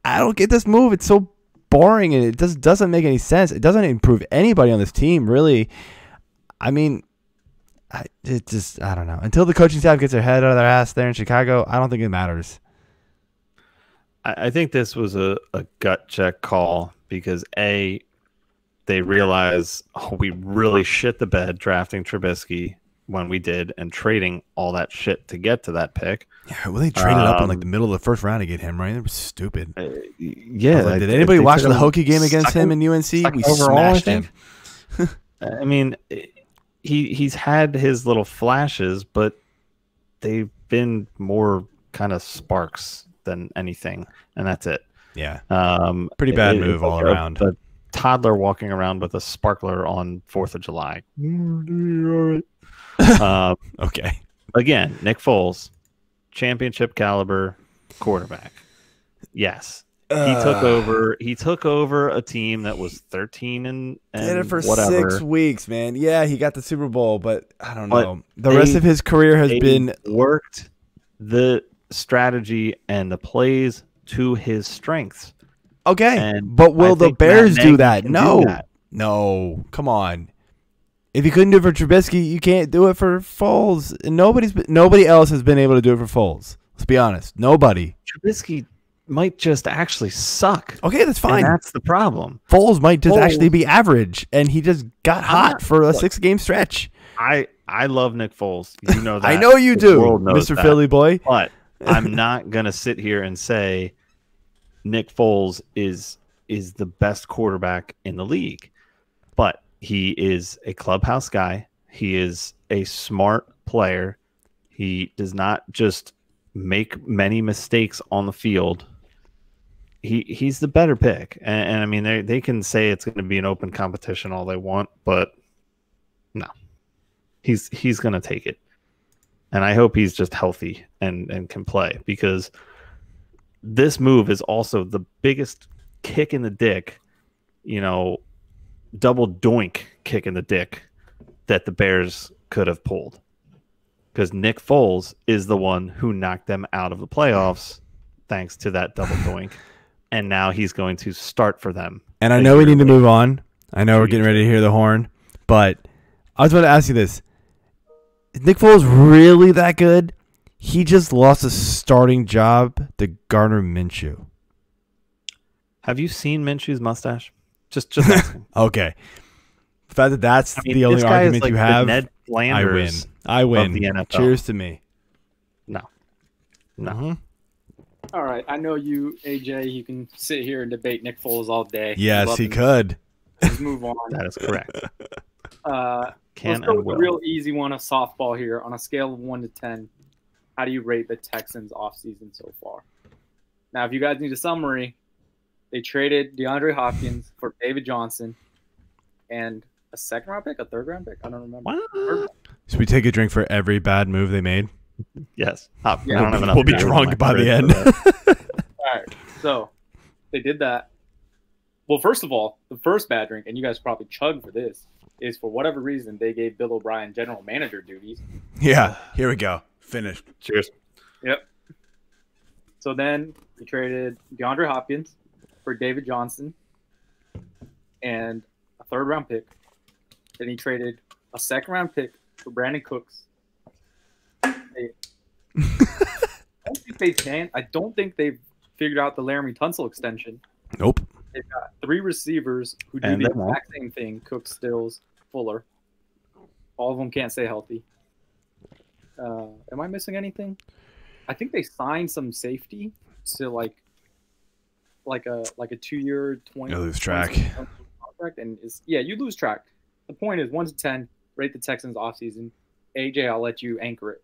Speaker 3: I don't get this move. It's so boring and it just doesn't make any sense. It doesn't improve anybody on this team, really. I mean, I, it just I don't know. Until the coaching staff gets their head out of their ass there in Chicago, I don't think it matters.
Speaker 4: I, I think this was a, a gut check call because a they realize oh, we really shit the bed drafting Trubisky when we did and trading all that shit to get to that pick.
Speaker 3: Yeah, well, they traded up in like
Speaker 4: Um,
Speaker 3: the middle of the first round to get him, right? It was stupid.
Speaker 4: Uh, yeah,
Speaker 3: was like, did anybody watch the
Speaker 4: him
Speaker 3: Hokie game against him in UNC? We
Speaker 4: overall, I
Speaker 3: smashed him.
Speaker 4: I mean, he he's had his little flashes, but they've been more kind of sparks than anything, and that's it.
Speaker 3: Yeah,
Speaker 4: Um,
Speaker 3: Pretty bad
Speaker 4: it-
Speaker 3: move
Speaker 4: it's
Speaker 3: all
Speaker 4: like a-
Speaker 3: around.
Speaker 4: A toddler walking around with a sparkler on Fourth of July. um,
Speaker 3: okay.
Speaker 4: again, Nick Foles, championship caliber quarterback. Yes, he took over. He took over a team that was thirteen and, and
Speaker 3: Did it for
Speaker 4: whatever.
Speaker 3: six weeks, man. Yeah, he got the Super Bowl, but I don't
Speaker 4: But
Speaker 3: know. The rest of his career has
Speaker 4: They
Speaker 3: been
Speaker 4: worked the strategy and the plays to his strengths.
Speaker 3: okay.
Speaker 4: And
Speaker 3: but will
Speaker 4: I
Speaker 3: the
Speaker 4: think Matt
Speaker 3: Bears do
Speaker 4: Nagy
Speaker 3: that?
Speaker 4: can
Speaker 3: No,
Speaker 4: that.
Speaker 3: no. Come on. If you couldn't do it for Trubisky, you can't do it for Foles. And nobody's been, nobody else has been able to do it for Foles. Let's be honest. Nobody.
Speaker 4: Trubisky might just actually suck.
Speaker 3: Okay, that's fine.
Speaker 4: And that's the problem.
Speaker 3: Foles might just
Speaker 4: Foles-
Speaker 3: actually be average, and he just got hot
Speaker 4: not-
Speaker 3: for a
Speaker 4: look.
Speaker 3: six game stretch.
Speaker 4: I I love Nick Foles. You know that.
Speaker 3: I know you
Speaker 4: The
Speaker 3: do, Mr.
Speaker 4: that.
Speaker 3: Philly boy.
Speaker 4: But I'm not gonna sit here and say Nick Foles is is the best quarterback in the league. But he is a clubhouse guy. He is a smart player. He does not just make many mistakes on the field. He he's the better pick. And, and I mean they they can say it's going to be an open competition all they want, but no. He's he's going to take it and I hope he's just healthy and and can play because this move is also the biggest kick in the dick, you know, double doink kick in the dick that the Bears could have pulled. Because Nick Foles is the one who knocked them out of the playoffs thanks to that double doink. And now he's going to start for them.
Speaker 3: And I know we need to move on. I know we're getting ready to hear the horn, but I was going to ask you this: Is Nick Foles really that good? He just lost a starting job to Gardner Minshew.
Speaker 4: Have you seen Minshew's mustache? Just just.
Speaker 3: Okay, the fact that that's
Speaker 4: I mean,
Speaker 3: the only
Speaker 4: this guy is
Speaker 3: argument
Speaker 4: like
Speaker 3: you have,
Speaker 4: Ned
Speaker 3: I win. I win.
Speaker 4: the NFL.
Speaker 3: Cheers to me.
Speaker 4: No. No.
Speaker 3: Mhm.
Speaker 5: All right, I know you, AJ. You can sit here and debate Nick Foles all day.
Speaker 3: Yes, he
Speaker 5: him.
Speaker 3: could.
Speaker 5: Let's move on.
Speaker 4: That is correct.
Speaker 5: Uh,
Speaker 4: Can
Speaker 5: let's go with a real easy one, a softball here. On a scale of one to ten, how do you rate the Texans offseason so far? Now, if you guys need a summary, they traded DeAndre Hopkins for David Johnson and a second round pick, a third round pick. I don't remember.
Speaker 4: What?
Speaker 3: Should we take a drink for every bad move they made?
Speaker 4: Yes. Hop-
Speaker 5: Yeah.
Speaker 4: I don't
Speaker 3: We'll be drunk by the end.
Speaker 5: All right, so they did that. Well, first of all, the first bad drink, and you guys probably chugged for this, is for whatever reason they gave Bill O'Brien general manager duties.
Speaker 3: Yeah. Here we go. Finished.
Speaker 4: Cheers. Yep.
Speaker 5: So then he traded DeAndre Hopkins for David Johnson and a third round pick. Then he traded a second round pick for Brandin Cooks. I don't think they can. I don't think they've figured out the Laremy Tunsil extension.
Speaker 3: Nope.
Speaker 5: They've got three receivers who do
Speaker 4: And
Speaker 5: the
Speaker 4: they won't.
Speaker 5: exact same thing: Cook, Stills, Fuller. All of them can't stay healthy. Uh, am I missing anything? I think they signed some safety to like, like a like a two-year twenty.
Speaker 3: You lose track.
Speaker 5: Contract and is yeah, you lose track. The point is one to ten. Rate the Texans off season. AJ, I'll let you anchor it.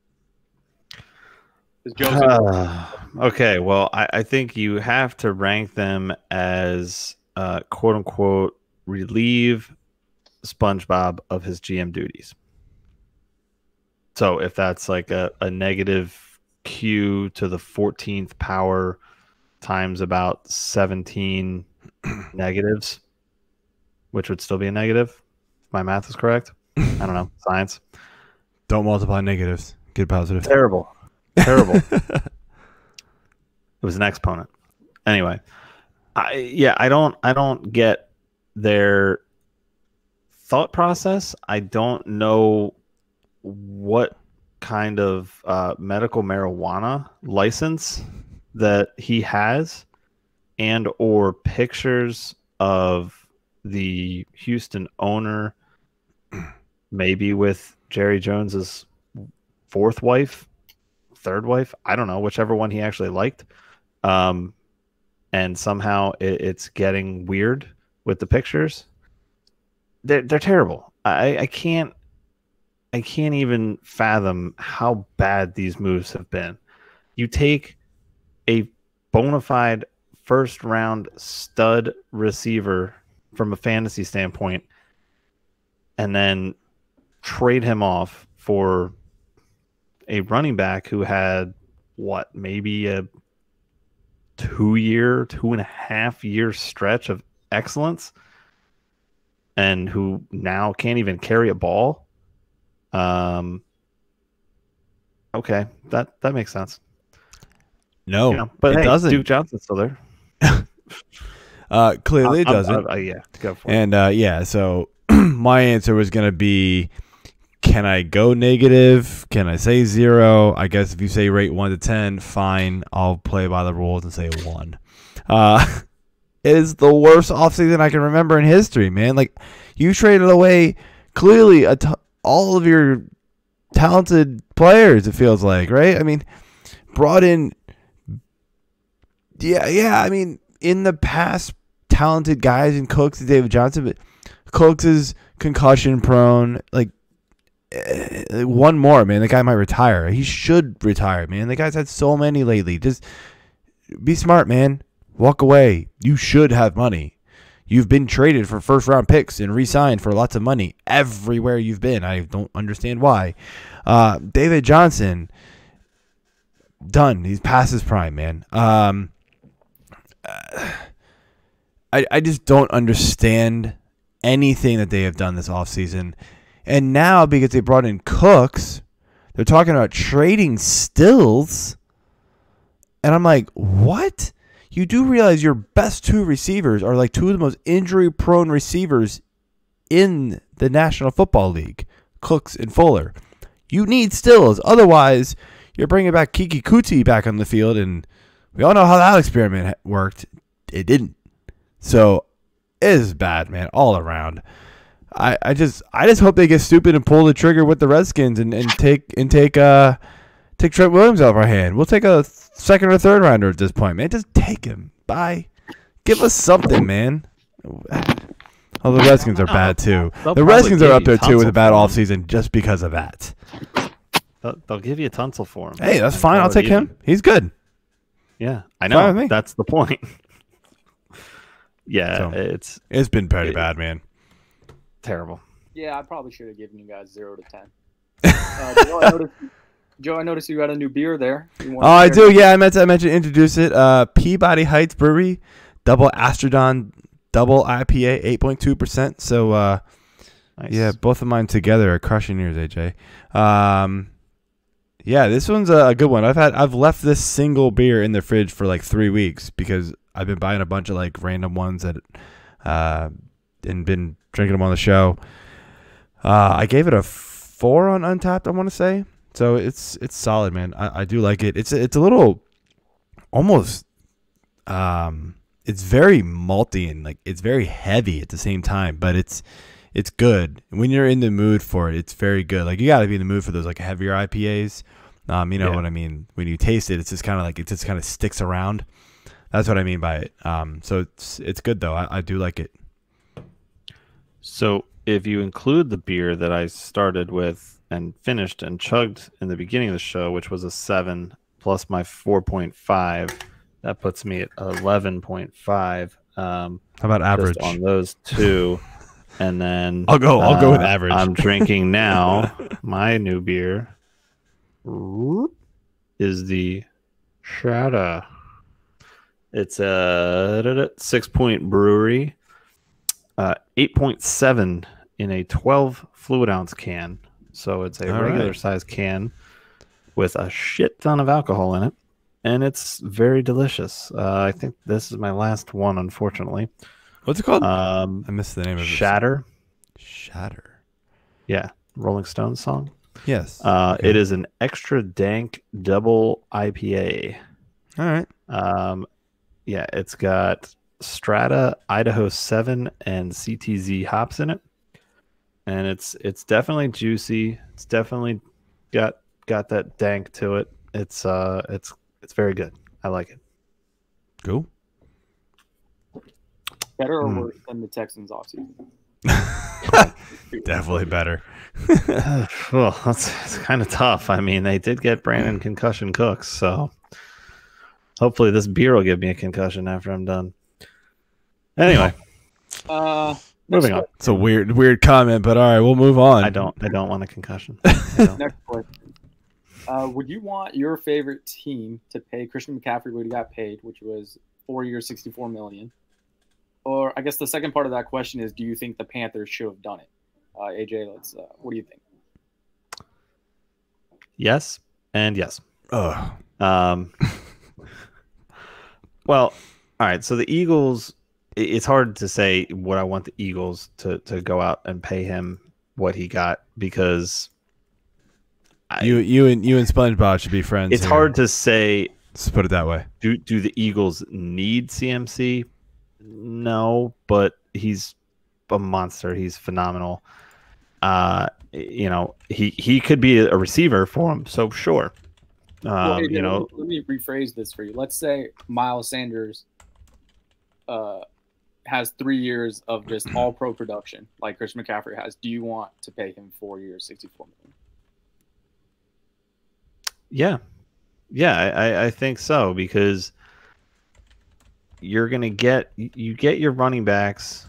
Speaker 4: Uh, okay. Well, I, I think you have to rank them as uh, quote unquote relieve SpongeBob of his GM duties. So if that's like a, a negative Q to the 14th power times about 17 negatives, which would still be a negative, if my math is correct. I don't know. Science.
Speaker 3: Don't multiply negatives. Get positive.
Speaker 4: Terrible. Terrible. it was an exponent. Anyway, I yeah, I don't I don't get their thought process. I don't know what kind of uh, medical marijuana license that he has, and or pictures of the Houston owner, maybe with Jerry Jones's fourth wife, third wife. I don't know, whichever one he actually liked. Um, and somehow it, it's getting weird with the pictures. They're they're terrible. I I can't I can't even fathom how bad these moves have been. You take a bona fide first round stud receiver from a fantasy standpoint and then trade him off for a running back who had what maybe a two year, two and a half year stretch of excellence and who now can't even carry a ball. Um okay, that that makes sense.
Speaker 3: No,
Speaker 4: but
Speaker 3: it
Speaker 4: hey,
Speaker 3: doesn't.
Speaker 4: Duke Johnson's still there.
Speaker 3: uh, clearly, it doesn't.
Speaker 4: I- yeah, go for it.
Speaker 3: And uh, yeah, so my answer was gonna be, can I go negative? Can I say zero? I guess if you say rate one to ten, fine. I'll play by the rules and say one. Uh, it is the worst offseason I can remember in history, man. Like you traded away clearly a t- all of your talented players. It feels like, right? I mean, brought in. Yeah, yeah. I mean, in the past, talented guys in Cooks and David Johnson, but Cooks is concussion prone. Like eh, one more, man. The guy might retire. He should retire, man. The guy's had so many lately. Just be smart, man. Walk away. You should have money. You've been traded for first round picks and re signed for lots of money everywhere you've been. I don't understand why. Uh, David Johnson, done. He's past his prime, man. Um, I, I just don't understand anything that they have done this offseason. And now, because they brought in Cooks, they're talking about trading Stills. And I'm like, what? You do realize your best two receivers are like two of the most injury prone receivers in the National Football League Cooks and Fuller. You need Stills. Otherwise, you're bringing back Keke Coutee back on the field. And we all know how that experiment worked. It didn't. So it is bad, man, all around. I, I just I just hope they get stupid and pull the trigger with the Redskins and, and take and take uh take Trent Williams off our hand. We'll take a second or third rounder at this point, man. Just take him. Bye. Give us something, man. Oh, the Redskins are bad too.
Speaker 4: They'll
Speaker 3: The Redskins are up there too with a bad offseason just because of that.
Speaker 4: They'll, they'll give you a Tunsil for him.
Speaker 3: Hey, that's fine. I'll take him. He's good.
Speaker 4: Yeah, I
Speaker 3: Fine with
Speaker 4: know. That's the point. yeah,
Speaker 3: So-
Speaker 4: it's
Speaker 3: It's been pretty
Speaker 4: It-
Speaker 3: bad, man.
Speaker 4: terrible.
Speaker 5: Yeah, I probably should have given you guys zero to ten. Uh, Joe, I noticed, Joe, I noticed you got a new beer there.
Speaker 3: Oh,
Speaker 5: wanna
Speaker 3: I do. Yeah, I meant to, I meant to introduce it. Uh, Peabody Heights Brewery, double Astrodon, double IPA, eight point two percent. So, uh,
Speaker 4: Nice.
Speaker 3: yeah, both of mine together are crushing yours, AJ. Um, yeah, this one's a, good one. I've had I've left this single beer in the fridge for like three weeks because I've been buying a bunch of like random ones that, uh, and been drinking them on the show. Uh, I gave it a four on Untappd. I want to say so. It's it's solid, man. I, I do like it. It's it's a little almost um it's very malty and like it's very heavy at the same time, but it's it's good. When you're in the mood for it, it's very good. Like you got to be in the mood for those like heavier IPAs. Um, you know
Speaker 4: Yeah.
Speaker 3: what I mean? When you taste it, it's just kind of like it just kind of sticks around. That's what I mean by it. Um, so it's it's good though. I, I do like it.
Speaker 4: So if you include the beer that I started with and finished and chugged in the beginning of the show, which was a seven plus my four point five, that puts me at eleven point five. Um,
Speaker 3: How about average?
Speaker 4: on those two, and then
Speaker 3: I'll go- I'll go with
Speaker 4: uh,
Speaker 3: average.
Speaker 4: I'm drinking now. my new beer is the Shada. It's a six point brewery, uh, eight point seven in a twelve fluid ounce can. So it's a
Speaker 3: All
Speaker 4: regular
Speaker 3: right.
Speaker 4: size can with a shit ton of alcohol in it, and it's very delicious. Uh, I think this is my last one, unfortunately.
Speaker 3: What's it called?
Speaker 4: Um,
Speaker 3: I missed the name of it.
Speaker 4: Shatter.
Speaker 3: Shatter.
Speaker 4: Yeah, Rolling Stones song.
Speaker 3: Yes.
Speaker 4: Uh,
Speaker 3: Okay.
Speaker 4: It is an extra dank double IPA.
Speaker 3: All right.
Speaker 4: Um, yeah, it's got Strata, Idaho Seven, and CTZ hops in it, and it's it's definitely juicy. It's definitely got got that dank to it. It's uh, it's it's very good. I like it.
Speaker 3: Cool.
Speaker 5: Better or
Speaker 3: Hmm.
Speaker 5: worse than the Texans offseason?
Speaker 3: Definitely better.
Speaker 4: well, that's, that's kind of tough. I mean, they did get Brandin concussion cooks, so hopefully this beer will give me a concussion after I'm done. Anyway,
Speaker 5: Uh,
Speaker 4: moving on.
Speaker 3: It's a weird, weird comment, but all right, we'll move on.
Speaker 4: I don't. I don't want a concussion.
Speaker 5: Next question. Uh, would you want your favorite team to pay Christian McCaffrey what he got paid, which was four years, sixty-four million? Or I guess the second part of that question is, do you think the Panthers should have done it? Uh, AJ, let's. Uh, what do you think?
Speaker 4: yes, and yes.
Speaker 3: Ugh.
Speaker 4: Um, well, all right. So the Eagles, it's hard to say what I want the Eagles to to go out and pay him what he got because I-
Speaker 3: You, you and you and SpongeBob should be friends.
Speaker 4: it's
Speaker 3: here.
Speaker 4: hard to say.
Speaker 3: Let's put it that way.
Speaker 4: Do do the Eagles need CMC? No, but he's a monster. He's phenomenal. Uh, you know, he he could be a receiver for him. So sure. Um,
Speaker 5: Well, AJ,
Speaker 4: you know,
Speaker 5: let me, let me rephrase this for you. Let's say Miles Sanders uh, has three years of just all pro production, like Chris McCaffrey has. Do you want to pay him four years, sixty-four million?
Speaker 4: Yeah, yeah, I- I think so because you're gonna get you get your running backs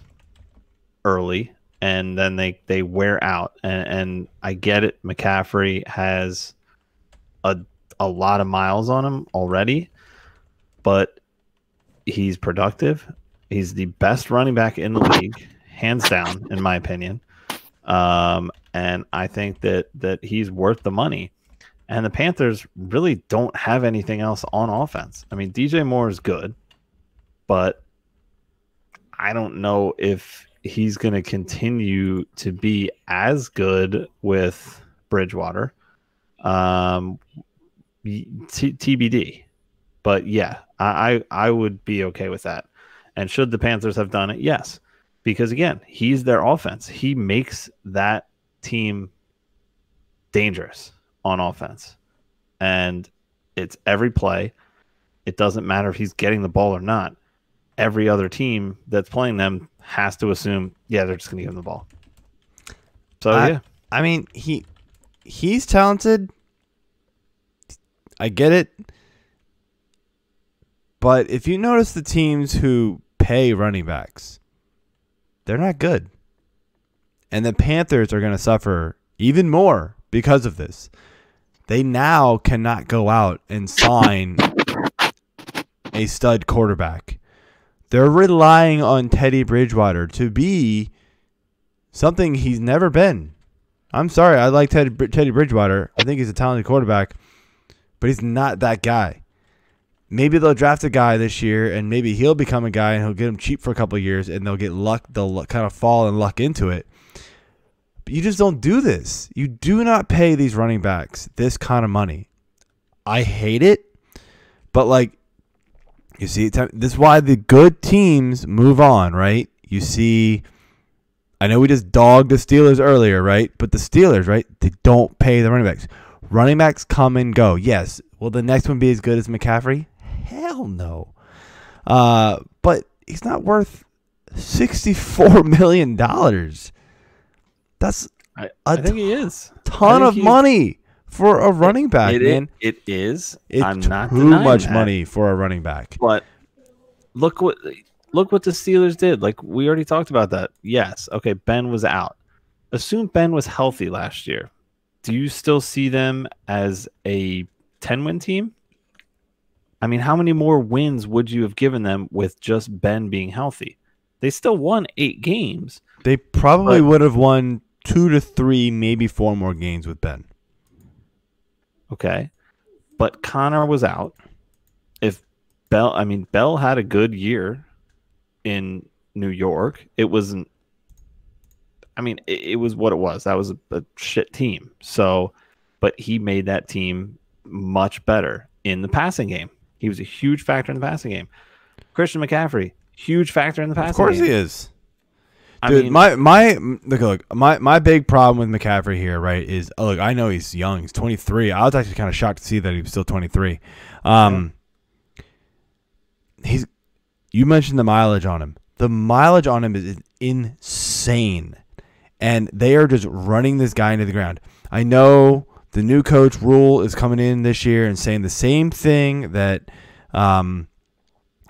Speaker 4: early, and then they they wear out. And, and I get it. McCaffrey has a a lot of miles on him already, but he's productive. He's the best running back in the league, hands down, in my opinion. Um, and I think that that he's worth the money. And the Panthers really don't have anything else on offense. I mean, DJ Moore is good, but I don't know if he's going to continue to be as good with Bridgewater. Um, T- TBD. But yeah, I, I I would be okay with that. And should the Panthers have done it? Yes, because again, he's their offense. He makes that team dangerous on offense. And it's every play. It doesn't matter if he's getting the ball or not. Every other team that's playing them has to assume, yeah, they're just going to give him the ball. So,
Speaker 3: I-
Speaker 4: yeah.
Speaker 3: I mean, he he's talented. I get it. But if you notice the teams who pay running backs, they're not good. And the Panthers are going to suffer even more because of this. They now cannot go out and sign a stud quarterback. They're relying on Teddy Bridgewater to be something he's never been. I'm sorry, I like Teddy, Teddy Bridgewater. I think he's a talented quarterback, but he's not that guy. Maybe they'll draft a guy this year, and maybe he'll become a guy, and he'll get him cheap for a couple years, and they'll get luck. They'll kind of fall and luck into it. But you just don't do this. You do not pay these running backs this kind of money. I hate it, but like, you see, this is why the good teams move on, right? You see. I know we just dogged the Steelers earlier, right? But the Steelers, right? They don't pay the running backs. Running backs come and go. Yes. Will the next one be as good as McCaffrey? Hell no. Uh, but he's not worth sixty-four million dollars. That's
Speaker 4: I, think he is.
Speaker 3: ton of money for a running back,
Speaker 4: It,
Speaker 3: man.
Speaker 4: it, it is.
Speaker 3: It's
Speaker 4: I'm not
Speaker 3: too much
Speaker 4: that.
Speaker 3: money for a running back.
Speaker 4: But look what look what the Steelers did. Like we already talked about that. Yes, okay, Ben was out. Assume Ben was healthy last year. Do you still see them as a 10-win team? I mean, how many more wins would you have given them with just Ben being healthy? They still won 8 games.
Speaker 3: They probably would have won two to three, maybe four more games with Ben.
Speaker 4: Okay. But Conner was out. If Bell, I mean, Bell had a good year in New York. It wasn't, I mean, it, it was what it was. That was a, a shit team. So, but he made that team much better in the passing game. He was a huge factor in the passing game. Christian McCaffrey, huge factor in the passing game.
Speaker 3: Of course
Speaker 4: game.
Speaker 3: he is.
Speaker 4: I
Speaker 3: Dude,
Speaker 4: mean,
Speaker 3: my my look look my my big problem with McCaffrey here, right, is oh, look I know he's young, he's 23. I was actually kind of shocked to see that he was still 23. Um, he's you mentioned the mileage on him. The mileage on him is insane, and they are just running this guy into the ground. I know the new coach Rhule is coming in this year and saying the same thing that um,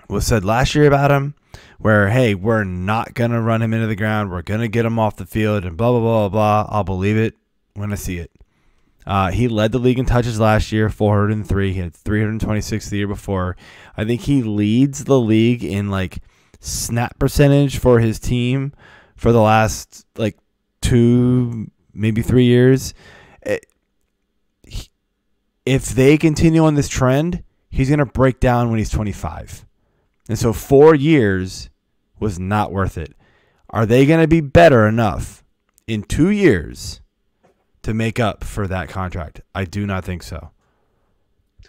Speaker 3: was said last year about him where hey, we're not gonna run him into the ground. We're gonna get him off the field and blah blah blah blah. I'll believe it when I see it. Uh, he led the league in touches last year, 403. He had 326 the year before. I think he leads the league in like snap percentage for his team for the last like two, maybe three years. It- he- if they continue on this trend, he's gonna break down when he's 25. And so four years was not worth it. Are they going to be better enough in two years to make up for that contract? I do not think so.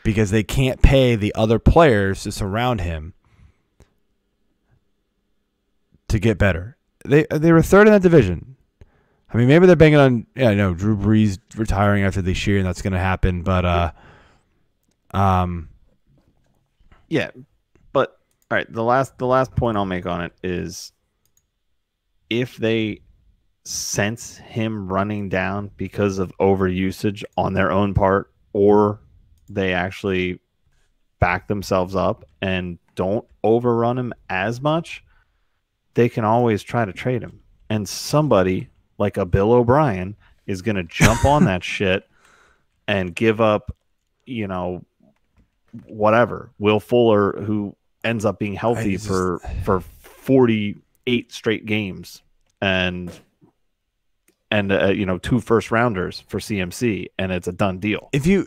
Speaker 3: Because they can't pay the other players to surround him to get better. They they were third in that division. I mean, maybe they're banking on yeah, I know Drew Brees retiring after this year, and that's going to happen. But uh, um,
Speaker 4: Yeah, all right. The last the last point I'll make on it is if they sense him running down because of overusage on their own part, or they actually back themselves up and don't overrun him as much, they can always try to trade him. And somebody like a Bill O'Brien is going to jump on that shit and give up, you know, whatever Will Fuller, who ends up being healthy
Speaker 3: just-
Speaker 4: for for forty eight straight games, and and uh, you know two first rounders for CMC, and it's a done deal.
Speaker 3: if you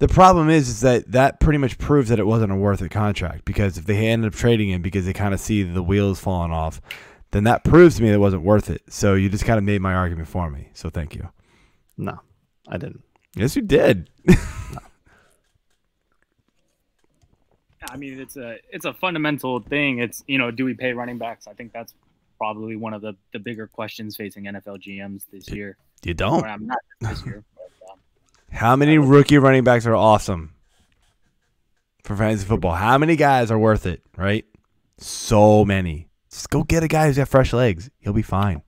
Speaker 3: the problem is is that that pretty much proves that it wasn't a worth it contract because if they ended up trading him because they kind of see the wheels falling off then that proves to me that it wasn't worth it. So you just kind of made my argument for me. So thank you.
Speaker 4: No, I didn't.
Speaker 3: yes you did
Speaker 5: I mean, it's a it's a fundamental thing. It's you know, do we pay running backs? I think that's probably one of the the bigger questions facing NFL GMs this year.
Speaker 3: you don't
Speaker 5: I'm not this year. But, um,
Speaker 3: how many rookie running backs are awesome for fantasy football how many guys are worth it right so many just go get a guy who's got fresh legs he'll be fine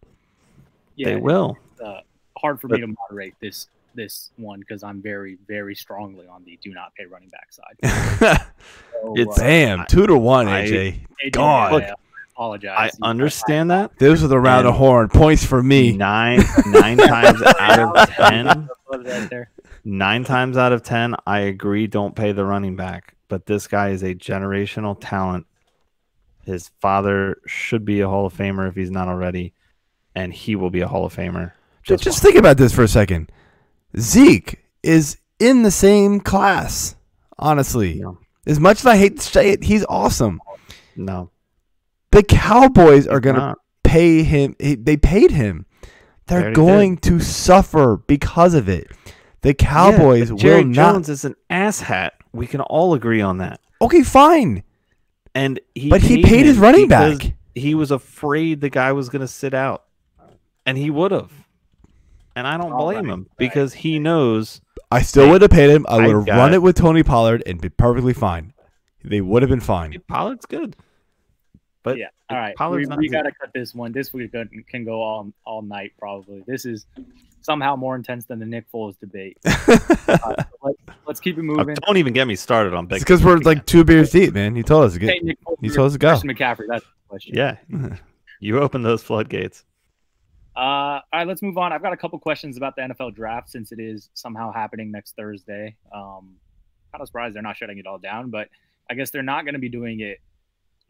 Speaker 5: yeah,
Speaker 4: They will.
Speaker 5: Uh, hard for
Speaker 4: But-
Speaker 5: me to moderate this this one because I'm very very strongly on the do not pay running back side. So,
Speaker 4: It's-
Speaker 5: uh,
Speaker 3: damn two to one
Speaker 4: I-
Speaker 3: aj
Speaker 5: AJ,
Speaker 3: God.
Speaker 5: I apologize.
Speaker 4: I
Speaker 5: You-
Speaker 4: understand that.
Speaker 3: this was a round of horn points for me
Speaker 4: Nine nine times out of ten,
Speaker 5: right there.
Speaker 4: nine times out of ten, I agree. Don't pay the running back, but this guy is a generational talent. His father should be a Hall of Famer if he's not already, and he will be a Hall of Famer.
Speaker 3: Just, just think about this for a second. Zeke is in the same class. Honestly,
Speaker 4: No.
Speaker 3: as much as I hate to say it, he's awesome.
Speaker 4: No,
Speaker 3: The Cowboys are going to pay him. They paid him. They're going to suffer because of it. The Cowboys
Speaker 4: but Jerry
Speaker 3: will not.
Speaker 4: Jones is an asshat. We can all agree on that.
Speaker 3: Okay, fine,
Speaker 4: And he
Speaker 3: but he paid his running back.
Speaker 4: He was afraid the guy was going to sit out, and he would have. And I don't
Speaker 5: All
Speaker 4: blame
Speaker 5: right,
Speaker 4: him because he knows
Speaker 3: I still would have paid him. I
Speaker 4: I
Speaker 3: would have run it with Tony Pollard and be perfectly fine. They would have been fine.
Speaker 4: Pollard's good. But
Speaker 5: yeah. All right.
Speaker 4: Pollard's
Speaker 5: We, we got to cut this one. This we can, can go all all night probably. This is somehow more intense than the Nick Foles debate. Uh, let's, let's keep it
Speaker 4: Uh,
Speaker 5: moving.
Speaker 4: don't even get me started on
Speaker 3: It's
Speaker 4: big.
Speaker 3: because we're like two beers deep, man. You told us to get.
Speaker 5: Hey, Nick Foles
Speaker 3: He's
Speaker 5: or
Speaker 3: supposed to go.
Speaker 5: Christian McCaffrey. That's the question.
Speaker 4: yeah, you open those floodgates.
Speaker 5: Uh, all right, let's move on. I've got a couple questions about the NFL draft since it is somehow happening next Thursday. Um, kind of surprised they're not shutting it all down, but I guess they're not going to be doing it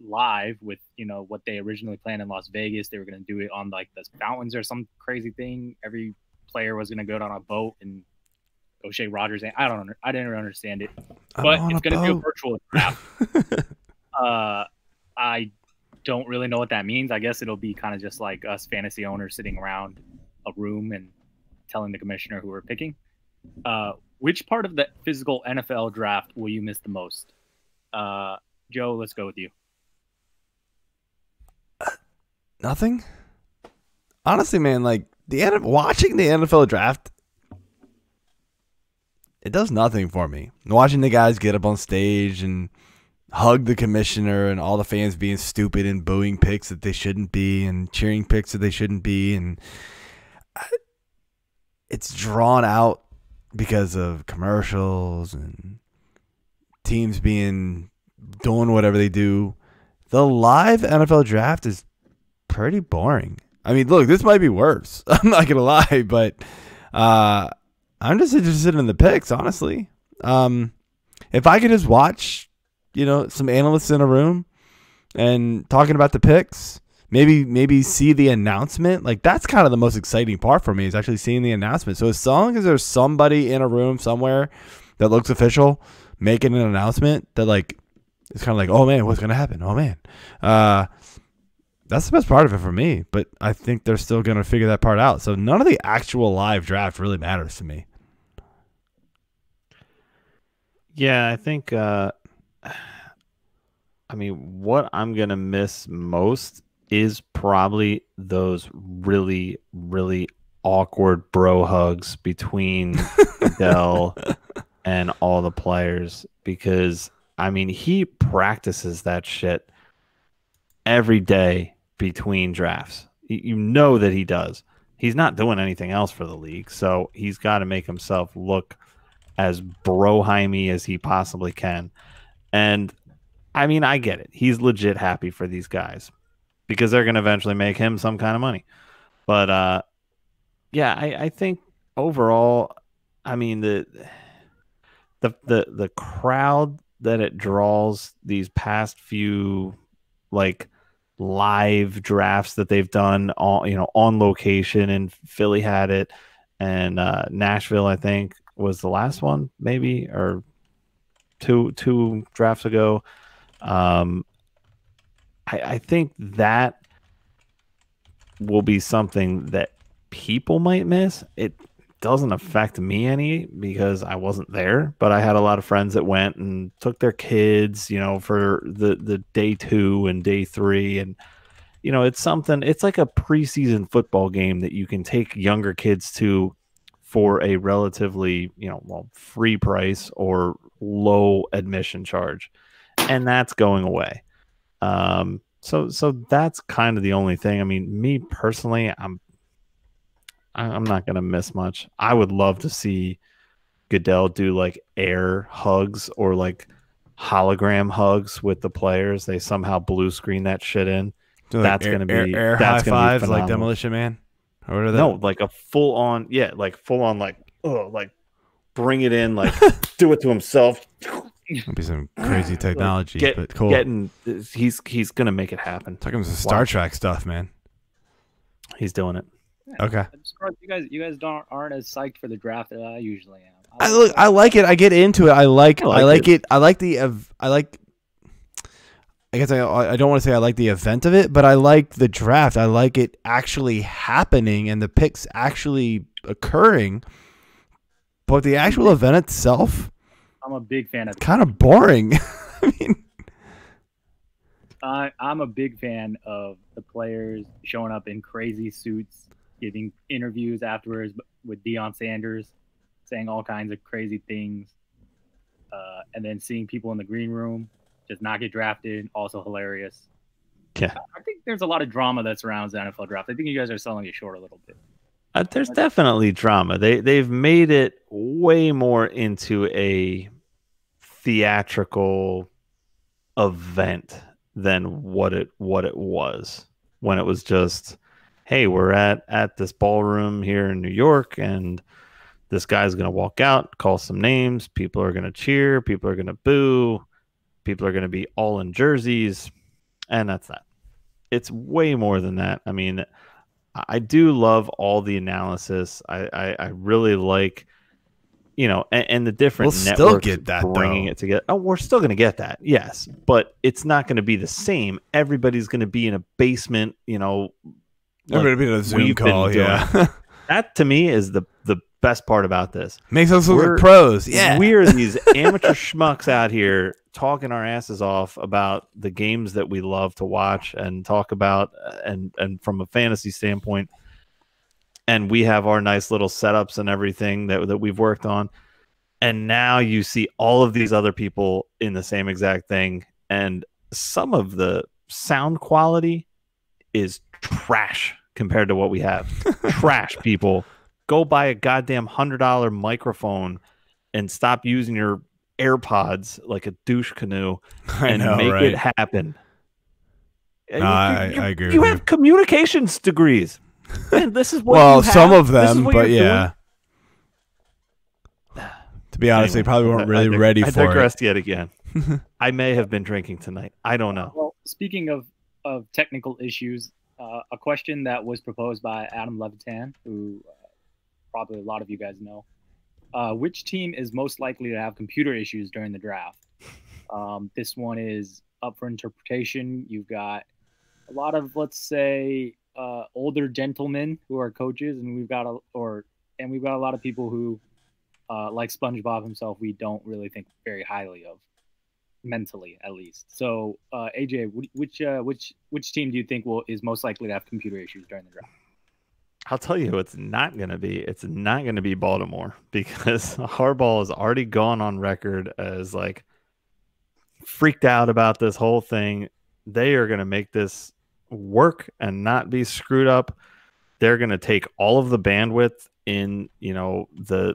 Speaker 5: live with you know what they originally planned in Las Vegas. They were going to do it on like the fountains or some crazy thing. Every player was going to go down a boat and O'Shea Rogers. I don't. under- I didn't understand it but it's going to be a virtual draft. uh, I
Speaker 6: don't really know what that means. I guess it'll be kind of just like us fantasy owners sitting around a room and telling the commissioner who we're picking. Uh, which part of the physical NFL draft will you miss the most? Uh, Joe, let's go with you.
Speaker 3: Nothing. Honestly, man, like the watching the NFL draft, it does nothing for me. Watching the guys get up on stage and hug the commissioner and all the fans being stupid and booing picks that they shouldn't be and cheering picks that they shouldn't be and it's drawn out because of commercials and teams being doing whatever they do. The live NFL draft is pretty boring. I mean, look, this might be worse. I'm not gonna lie, but uh, I'm just interested in the picks, honestly. Um, if I could just watch, you know, some analysts in a room and talking about the picks, maybe maybe see the announcement. Like that's kind of the most exciting part for me is actually seeing the announcement. So as long as there's somebody in a room somewhere that looks official making an announcement that like it's kind of like, oh man, what's gonna happen? Oh man, uh, that's the best part of it for me. But I think they're still gonna figure that part out. So none of the actual live draft really matters to me.
Speaker 4: Yeah, I think. Uh, I mean, what I'm gonna miss most is probably those really, really awkward bro hugs between Dell and all the players because I mean he practices that shit every day between drafts. You know that he does. He's not doing anything else for the league, so he's got to make himself look as broheimy as he possibly can. And I mean, I get it. He's legit happy for these guys because they're going to eventually make him some kind of money. But uh, yeah, I, I think overall, I mean the the the the crowd that it draws these past few like live drafts that they've done on you know on location and Philly had it and uh, Nashville I think was the last one maybe or two two drafts ago um I, I think that will be something that people might miss. It doesn't affect me any because I wasn't there, but I had a lot of friends that went and took their kids, you know, for the the day 2 and day 3 and you know, it's something it's like a preseason football game that you can take younger kids to for a relatively, you know, well, free price or low admission charge. And that's going away. Um, so so that's kind of the only thing. I mean, me personally, I'm I'm not gonna miss much. I would love to see Goodell do like air hugs or like hologram hugs with the players. They somehow blue screen that shit in.
Speaker 3: So,
Speaker 4: That's
Speaker 3: air,
Speaker 4: gonna be-
Speaker 3: air
Speaker 4: that's
Speaker 3: high fives like. Demolition Man. Or what are they?
Speaker 4: No, like a full on, yeah, like full on, like oh, like bring it in, like do it to himself.
Speaker 3: That'd be some crazy technology,
Speaker 4: Get,
Speaker 3: but cool.
Speaker 4: Getting he's he's gonna make it happen.
Speaker 3: Talking some Star
Speaker 4: Watch.
Speaker 3: Trek stuff, man.
Speaker 4: He's doing it.
Speaker 3: Okay.
Speaker 6: I'm surprised you guys you guys don't aren't as psyched for the draft that I usually am.
Speaker 3: I look. I like it. I get into it. I like.
Speaker 4: I
Speaker 3: I
Speaker 4: like
Speaker 3: like, it. I like the. I like. I guess I. I don't want to say I like the event of it, but I like the draft. I like it actually happening and the picks actually occurring. But the actual mm-hmm. event itself,
Speaker 6: I'm a big fan of.
Speaker 3: kind of boring. I mean,
Speaker 6: I I'm a big fan of the players showing up in crazy suits, giving interviews afterwards with Deion Sanders, saying all kinds of crazy things, uh, and then seeing people in the green room just not get drafted, also hilarious.
Speaker 4: Yeah.
Speaker 6: I think there's a lot of drama that surrounds the NFL draft. I think you guys are selling it short a little bit.
Speaker 4: Uh, there's definitely drama. They they've made it way more into a theatrical event than what it what it was. When it was just hey we're at at this ballroom here in New York and this guy's going to walk out call some names people are going to cheer people are going to boo people are going to be all in jerseys and that's that. It's way more than that. I mean I do love all the analysis. I, I, I really like you know, and, and the different
Speaker 3: We'll still get that,
Speaker 4: bringing
Speaker 3: though.
Speaker 4: it together. Oh, we're still going to get that, yes, but it's not going to be the same. Everybody's going to be in a basement, you know. like
Speaker 3: Everybody be in a Zoom call. Yeah.
Speaker 4: that to me is the the best part about this.
Speaker 3: Makes us look
Speaker 4: We're-
Speaker 3: like pros. Yeah.
Speaker 4: we're these amateur schmucks out here talking our asses off about the games that we love to watch and talk about, uh, and and from a fantasy standpoint. And we have our nice little setups and everything that that we've worked on. And now you see all of these other people in the same exact thing, and some of the sound quality is trash compared to what we have. trash, people. Go buy a goddamn hundred dollar microphone and stop using your AirPods like a douche canoe and
Speaker 3: know,
Speaker 4: make
Speaker 3: right?
Speaker 4: it happen.
Speaker 3: No, I- I agree
Speaker 4: You have
Speaker 3: you.
Speaker 4: communications degrees. And this is what
Speaker 3: well,
Speaker 4: you
Speaker 3: some
Speaker 4: have.
Speaker 3: of them, but
Speaker 4: you're doing.
Speaker 3: yeah. To be honest,
Speaker 4: Anyway,
Speaker 3: they probably weren't
Speaker 4: I
Speaker 3: really
Speaker 4: dig-
Speaker 3: ready
Speaker 4: I
Speaker 3: for it.
Speaker 4: digressed yet again. I may have been drinking tonight. I don't know.
Speaker 6: Well, speaking of, of technical issues, uh, a question that was proposed by Adam Levitan, who uh, probably a lot of you guys know. Uh, which team is most likely to have computer issues during the draft? Um, this one is up for interpretation. You've got a lot of, let's say, uh, older gentlemen who are coaches, and we've got a or and we've got a lot of people who, uh, like SpongeBob himself, we don't really think very highly of mentally at least. So, uh, AJ, which uh, which which team do you think will is most likely to have computer issues during the draft?
Speaker 4: I'll tell you, it's not going to be. It's not going to be Baltimore because Harbaugh has already gone on record as like freaked out about this whole thing. They are going to make this work and not be screwed up. They're going to take all of the bandwidth in, you know, the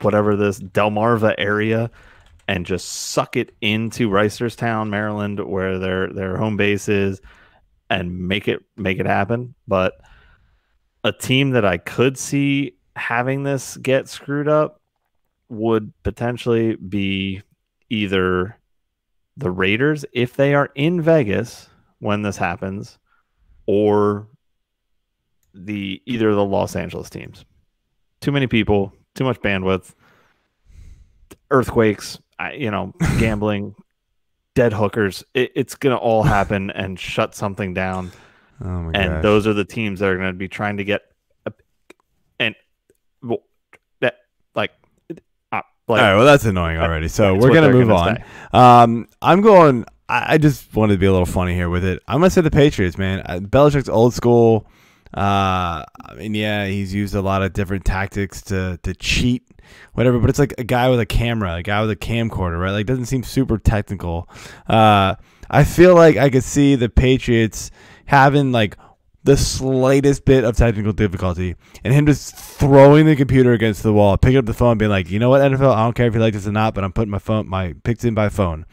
Speaker 4: whatever this Delmarva area and just suck it into Reisterstown, Maryland, where their their home base is, and make it make it happen. But a team that I could see having this get screwed up would potentially be either the Raiders if they are in Vegas when this happens, or the either the Los Angeles teams. Too many people, too much bandwidth, earthquakes, you know, gambling, dead hookers. It, it's gonna all happen and shut something down
Speaker 3: Oh my
Speaker 4: and
Speaker 3: gosh.
Speaker 4: those are the teams that are going to be trying to get a, and well, that like uh, like
Speaker 3: All right, well, that's annoying already. So we're gonna move on. Um, I'm going. I, I just wanted to be a little funny here with it. I'm gonna say the Patriots, man. Uh, Belichick's old school. Uh, I mean, yeah, he's used a lot of different tactics to to cheat, whatever. But it's like a guy with a camera, a guy with a camcorder, right? Like, doesn't seem super technical. Uh, I feel like I could see the Patriots having like the slightest bit of technical difficulty and him just throwing the computer against the wall, picking up the phone, being like, you know what, NFL, I don't care if you like this or not, but I'm putting my phone, my picks in by phone,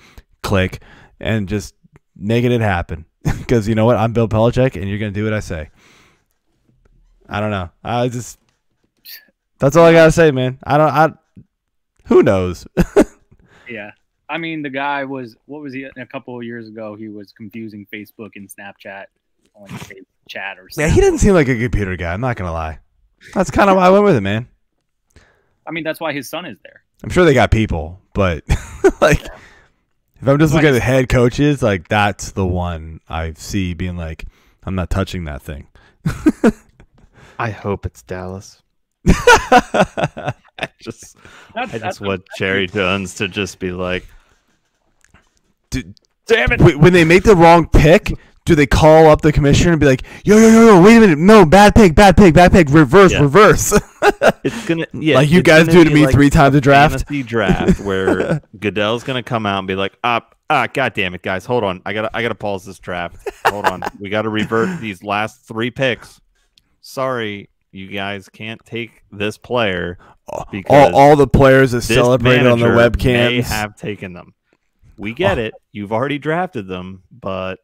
Speaker 3: click, and just making it happen. Because you know what, I'm Bill Belichick, and you're gonna do what I say. I don't know. I just that's all I gotta say, man. I don't. I who knows?
Speaker 6: Yeah. I mean, the guy was what was he a couple of years ago? He was confusing Facebook and Snapchat, face chat or something.
Speaker 3: yeah, he doesn't seem like a computer guy. I'm not gonna lie. That's kind of why I went with it, man.
Speaker 6: I mean, that's why his son is there.
Speaker 3: I'm sure they got people, but like if I'm just looking at the head coaches, like that's the one I see being like, I'm not touching that thing.
Speaker 4: I hope it's Dallas. I just
Speaker 6: That's,
Speaker 4: I
Speaker 6: that's
Speaker 4: just want Jerry Jones to just be like,
Speaker 3: Dude,
Speaker 4: damn it.
Speaker 3: When they make the wrong pick, do they call up the commissioner and be like, yo, yo, yo, yo, wait a minute, no, bad pick, bad pick, bad pick, reverse,
Speaker 4: Yeah.
Speaker 3: reverse.
Speaker 4: It's gonna yeah,
Speaker 3: Like you guys do to me
Speaker 4: like
Speaker 3: three times a draft.
Speaker 4: draft where Goodell's gonna come out and be like, ah, ah, god damn it, guys, hold on, I gotta, I gotta pause this draft. Hold on, we gotta revert these last three picks. Sorry, you guys can't take this player because
Speaker 3: all, all the players that
Speaker 4: this
Speaker 3: celebrated on the
Speaker 4: may
Speaker 3: webcams,
Speaker 4: have taken them. We get
Speaker 3: Oh.
Speaker 4: it. You've already drafted them, but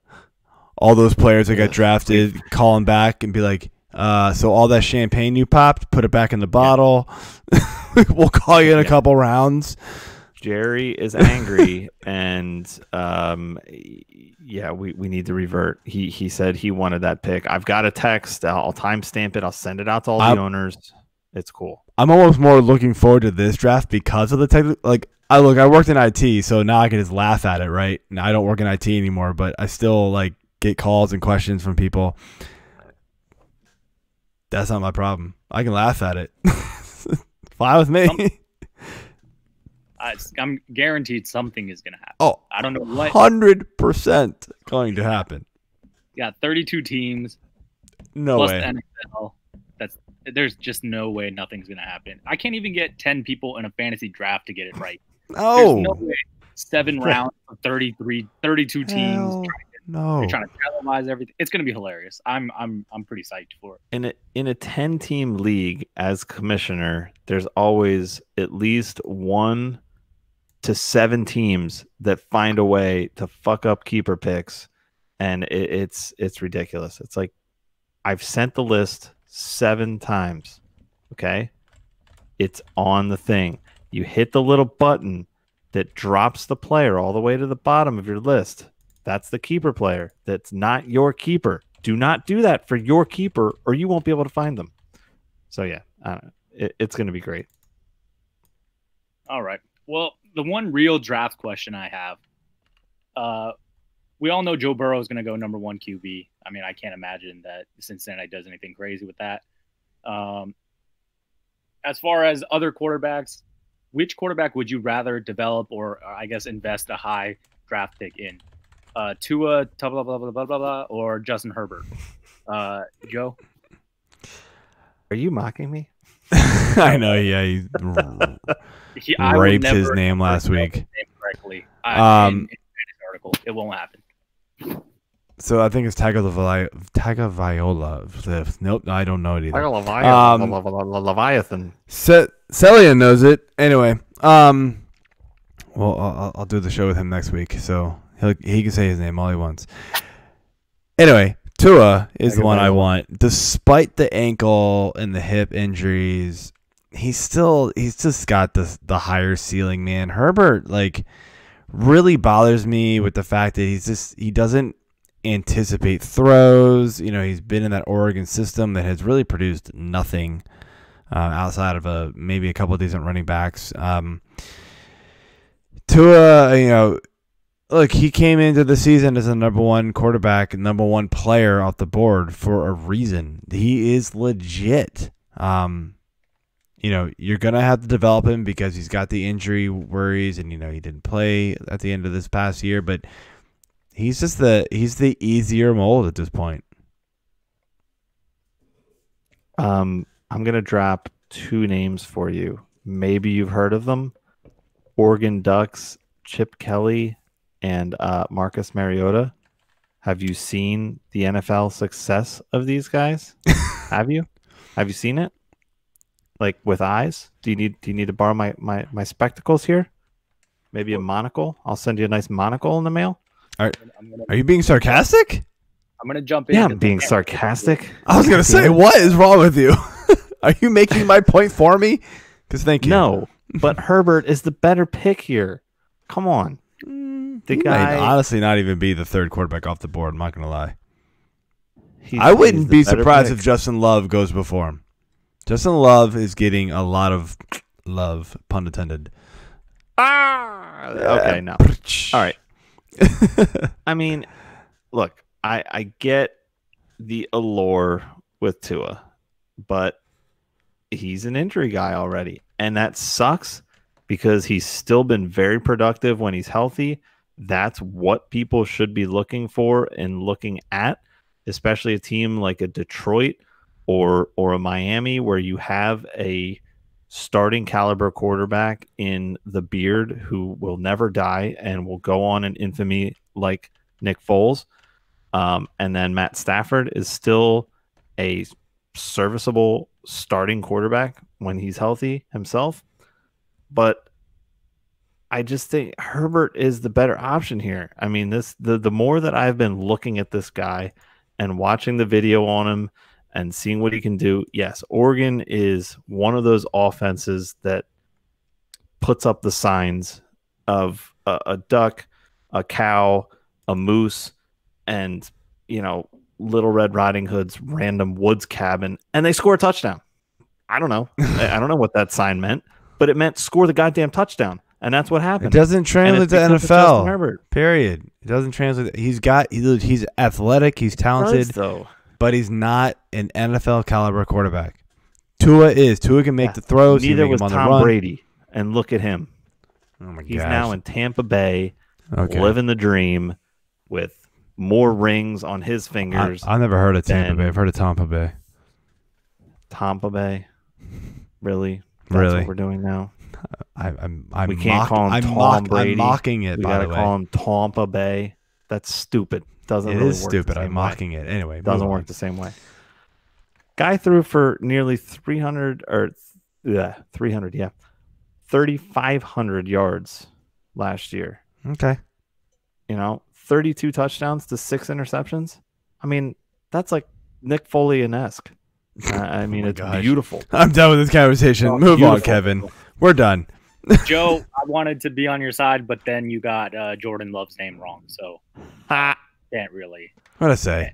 Speaker 3: all those players that got
Speaker 4: Ugh,
Speaker 3: call calling back and be like, uh, so all that champagne you popped, put it back in the bottle. we'll call you in a
Speaker 4: Yeah.
Speaker 3: couple rounds.
Speaker 4: Jerry is angry, and um, yeah, we, we need to revert. He he said he wanted that pick. I've got a text. I'll, I'll timestamp it. I'll send it out to all
Speaker 3: I'm-
Speaker 4: the owners. it's cool.
Speaker 3: I'm almost more looking forward to this draft because of the tech. Like, I look, I worked in IT, so now I can just laugh at it, right? Now I don't work in IT anymore, but I still like get calls and questions from people. That's not my problem. I can laugh at it. Fly with me.
Speaker 6: I, I'm guaranteed something is gonna happen.
Speaker 3: oh,
Speaker 6: I don't know what.
Speaker 3: hundred percent going to happen.
Speaker 6: Yeah, 32 teams
Speaker 3: No
Speaker 6: plus
Speaker 3: way.
Speaker 6: NFL. That's there's just no way nothing's gonna happen. I can't even get 10 people in a fantasy draft to get it right. There's
Speaker 3: No,
Speaker 6: way. Seven rounds of 33, 32 teams.
Speaker 3: Hell no.
Speaker 6: You're trying to televise everything. It's gonna be hilarious. I'm I'm I'm pretty psyched for it.
Speaker 4: in a in a 10 team league as commissioner there's always at least one to seven teams that find a way to fuck up keeper picks and it, it's it's ridiculous it's like i've sent the list seven times okay it's on the thing you hit the little button that drops the player all the way to the bottom of your list that's the keeper player that's not your keeper do not do that for your keeper or you won't be able to find them so yeah. It, it's going to be great
Speaker 6: All right. Well, the one real draft question I have, uh, we all know Joe Burrow is going to go number one QB. I mean, I can't imagine that Cincinnati does anything crazy with that. Um, as far as other quarterbacks, which quarterback would you rather develop or, uh, I guess, invest a high draft pick in? Uh, Tua, blah, blah, blah, blah, blah, blah, blah, or Justin Herbert? Uh, Joe?
Speaker 4: are you mocking me
Speaker 3: I know. Yeah, he
Speaker 6: He,
Speaker 3: raped his name last week.
Speaker 6: name correctly. I,
Speaker 3: Um,
Speaker 6: in, in article, it won't happen.
Speaker 3: So I think it's Tagovailoa. Tagovailoa. Nope, I don't know it either.
Speaker 4: Leviathan,
Speaker 3: Um,
Speaker 4: Leviathan.
Speaker 3: Se- Celia knows it. Anyway, um, well, I'll, I'll do the show with him next week, so he he can say his name all he wants. Anyway, Tua is the one I want. Despite the ankle and the hip injuries, he's still he's just got the the higher ceiling. Man, Herbert like really bothers me with the fact that he's just he doesn't anticipate throws. You know, he's been in that Oregon system that has really produced nothing uh, outside of a maybe a couple of decent running backs. Um, Tua, you know, look, he came into the season as the number one quarterback, number one player off the board for a reason. He is legit. Um, you know, you're gonna have to develop him because he's got the injury worries, and you know he didn't play at the end of this past year, but he's just the he's the easier mold at this point.
Speaker 4: Um, I'm gonna drop two names for you. Maybe you've heard of them: Oregon Ducks, Chip Kelly, and uh, Marcus Mariota. Have you seen the NFL success of these guys? Have you? Have you seen it? Like with eyes? Do you need Do you need to borrow my my my spectacles here? Maybe a monocle. I'll send you a nice monocle in the mail.
Speaker 6: I'm
Speaker 3: Are you being sarcastic?
Speaker 6: I'm gonna jump in.
Speaker 4: Yeah, I'm being sarcastic.
Speaker 3: I was gonna say, what is wrong with you? Are you making my point for me? Because thank you.
Speaker 4: No, but Herbert is the better pick here. Come on. The
Speaker 3: he
Speaker 4: guy-
Speaker 3: honestly not even be the third quarterback off the board. I'm not gonna lie. I wouldn't be surprised
Speaker 4: pick.
Speaker 3: if Justin Love goes before him. Justin Love is getting a lot of love, pun intended.
Speaker 4: Ah, okay, no. All right. I mean, look, I I get the allure with Tua, but he's an injury guy already, and that sucks because he's still been very productive when he's healthy. That's what people should be looking for and looking at, especially a team like a Detroit or or a Miami where you have a starting caliber quarterback in the beard who will never die and will go on in infamy like Nick Foles. Um, and then Matt Stafford is still a serviceable starting quarterback when he's healthy himself. But I just think Herbert is the better option here. I mean, this the the more that I've been looking at this guy and watching the video on him and seeing what he can do, yes, Oregon is one of those offenses that puts up the signs of a, a duck, a cow, a moose, and you know, Little Red Riding Hood's random woods cabin, and they score a touchdown. I don't know. I I don't know what that sign meant, but it meant score the goddamn touchdown, and that's what
Speaker 3: It
Speaker 4: happened.
Speaker 3: doesn't translate to NFL.
Speaker 4: Herbert.
Speaker 3: Period. It doesn't translate. He's got. He's, athletic. He's talented,
Speaker 4: though.
Speaker 3: but he's not an NFL caliber quarterback. Tua is. Tua can make
Speaker 4: Yeah.
Speaker 3: the throws.
Speaker 4: Neither was
Speaker 3: them on the
Speaker 4: Tom. Brady, and look at him.
Speaker 3: Oh my god.
Speaker 4: He's
Speaker 3: gosh.
Speaker 4: now in Tampa Bay,
Speaker 3: okay.
Speaker 4: living the dream, with more rings on his fingers.
Speaker 3: I've never heard of Tampa Bay. I've heard of Tampa Bay.
Speaker 4: Tampa Bay, really? That's
Speaker 3: Really?
Speaker 4: what we're doing now.
Speaker 3: I, I'm. I'm
Speaker 4: We can't
Speaker 3: mock-
Speaker 4: call him
Speaker 3: I'm,
Speaker 4: Tom
Speaker 3: mock-
Speaker 4: Brady.
Speaker 3: I'm mocking it.
Speaker 4: we
Speaker 3: by
Speaker 4: gotta
Speaker 3: the way,
Speaker 4: call him Tampa Bay. That's stupid. Doesn't
Speaker 3: it
Speaker 4: really
Speaker 3: is stupid. I'm
Speaker 4: way.
Speaker 3: mocking it anyway.
Speaker 4: Doesn't work
Speaker 3: on.
Speaker 4: the same way. Guy threw for nearly 300 or yeah, 300, yeah. 3500 yards last year.
Speaker 3: Okay.
Speaker 4: You know, 32 touchdowns to 6 interceptions. I mean, that's like Nick Foley-esque. Uh, I mean,
Speaker 3: Oh
Speaker 4: it's
Speaker 3: gosh.
Speaker 4: beautiful.
Speaker 3: I'm done with this conversation.
Speaker 4: Oh,
Speaker 3: Move on. Kevin. We're done.
Speaker 5: Joe, I wanted to be on your side, but then you got uh, Jordan Love's name wrong, so
Speaker 4: Ha.
Speaker 5: can't really.
Speaker 3: What I say?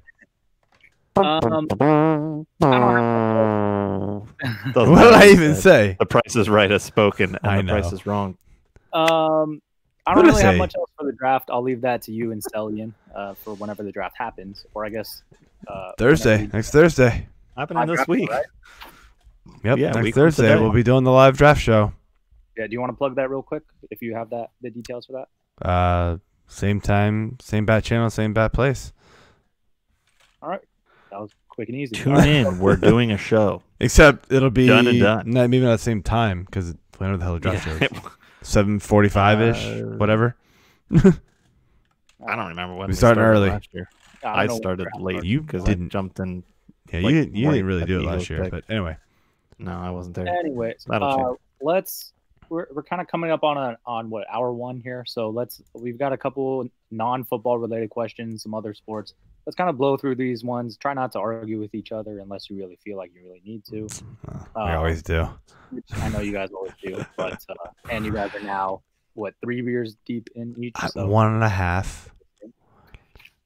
Speaker 5: Um,
Speaker 4: Doesn't
Speaker 3: What did I even say?
Speaker 4: The price is right has spoken, and
Speaker 3: I
Speaker 4: the price is wrong.
Speaker 5: Um, I don't
Speaker 3: did I
Speaker 5: really have much else for the draft. I'll leave that to you and Stellian uh, for whenever the draft happens, or I guess uh,
Speaker 3: Thursday. Next Thursday.
Speaker 4: Happening this week.
Speaker 5: right?
Speaker 3: Yep.
Speaker 4: Yeah,
Speaker 3: next Thursday
Speaker 4: today.
Speaker 3: we'll be doing the live draft show.
Speaker 5: We- Yeah, do you want to plug that real quick if you have that the details for that?
Speaker 3: Uh, same time, same bat channel, same bat place.
Speaker 5: All right, that was quick and easy.
Speaker 4: Tune in. We're doing a show.
Speaker 3: Except it'll be
Speaker 4: Done and done.
Speaker 3: Not maybe not the same time because whenever the hell the draft show
Speaker 4: Yeah.
Speaker 3: is. Seven forty-five ish,
Speaker 4: Uh,
Speaker 3: whatever.
Speaker 4: I don't remember when
Speaker 3: We started early.
Speaker 4: last year.
Speaker 5: I
Speaker 4: I started late.
Speaker 3: You
Speaker 4: because
Speaker 3: didn't-
Speaker 4: I jumped in.
Speaker 3: Yeah,
Speaker 4: Like,
Speaker 3: you didn't, you didn't really do it last year,
Speaker 4: pick.
Speaker 3: but anyway.
Speaker 4: No, I wasn't there. Anyway,
Speaker 5: uh, let's we're we're kind of coming up on a on what hour one here. So let's we've got a couple non football related questions, some other sports. Let's kind of blow through these ones. Try not to argue with each other unless you really feel like you really need to.
Speaker 3: Uh,
Speaker 5: Uh,
Speaker 3: we always do.
Speaker 5: I know you guys always do, but uh, and you guys are now what three beers deep in each. So
Speaker 3: One and a half.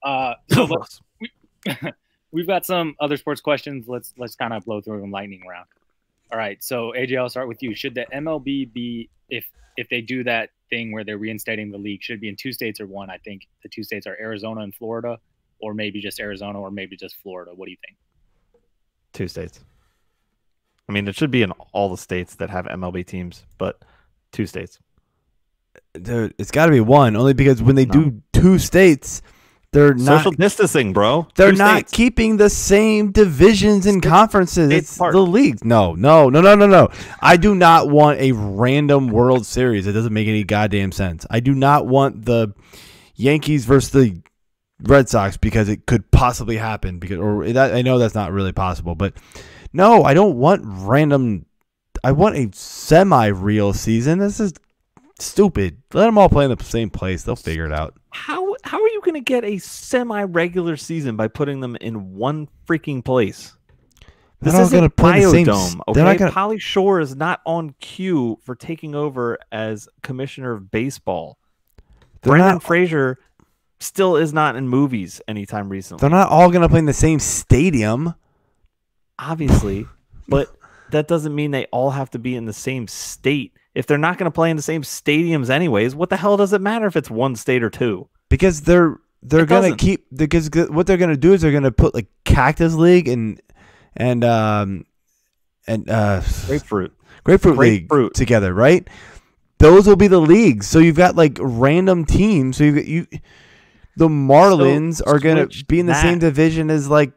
Speaker 5: uh, so let's we've got some other sports questions. Let's let's kind of blow through them lightning round. All right, so AJ, I'll start with you. Should the MLB be if if they do that thing where they're reinstating the league, should it be in two states or one? I think the two states are Arizona and Florida, or maybe just Arizona, or maybe just Florida. What do you think?
Speaker 4: Two states. I mean, it should be in all the states that have MLB teams, but two states.
Speaker 3: Dude, it's got to be one only because when they
Speaker 4: No.
Speaker 3: do two states, they're not
Speaker 4: Social distancing, bro.
Speaker 3: they're
Speaker 4: Two
Speaker 3: not
Speaker 4: states.
Speaker 3: keeping the same divisions and conferences.
Speaker 4: states
Speaker 3: It's
Speaker 4: apart.
Speaker 3: the league. No, no, no, no, no, no. I do not want a random World Series. It doesn't make any goddamn sense. I do not want the Yankees versus the Red Sox because it could possibly happen. Because or that I know that's not really possible, but no, I don't want random. I want a semi-real season. This is stupid. Let them all play in the same place. They'll figure it out.
Speaker 4: How how are you going to get a semi-regular season by putting them in one freaking place?
Speaker 3: They're not
Speaker 4: isn't
Speaker 3: play the
Speaker 4: Biodome, okay?
Speaker 3: gonna-
Speaker 4: Pauly Shore is not on cue for taking over as commissioner of baseball.
Speaker 3: They're
Speaker 4: Brendan
Speaker 3: not.
Speaker 4: Fraser still is not in movies anytime recently.
Speaker 3: They're not all gonna play in the same stadium.
Speaker 4: obviously, but that doesn't mean they all have to be in the same state. If they're not going to play in the same stadiums anyways, what the hell does it matter if it's one state or two?
Speaker 3: because they're they're
Speaker 4: It
Speaker 3: gonna
Speaker 4: doesn't.
Speaker 3: keep because what they're gonna do is they're gonna put like Cactus League and and um and uh
Speaker 4: Grapefruit.
Speaker 3: Grapefruit League
Speaker 4: Grapefruit.
Speaker 3: together, right? Those will be the leagues. So you've got like random teams. So you you the Marlins are gonna be in the same division as like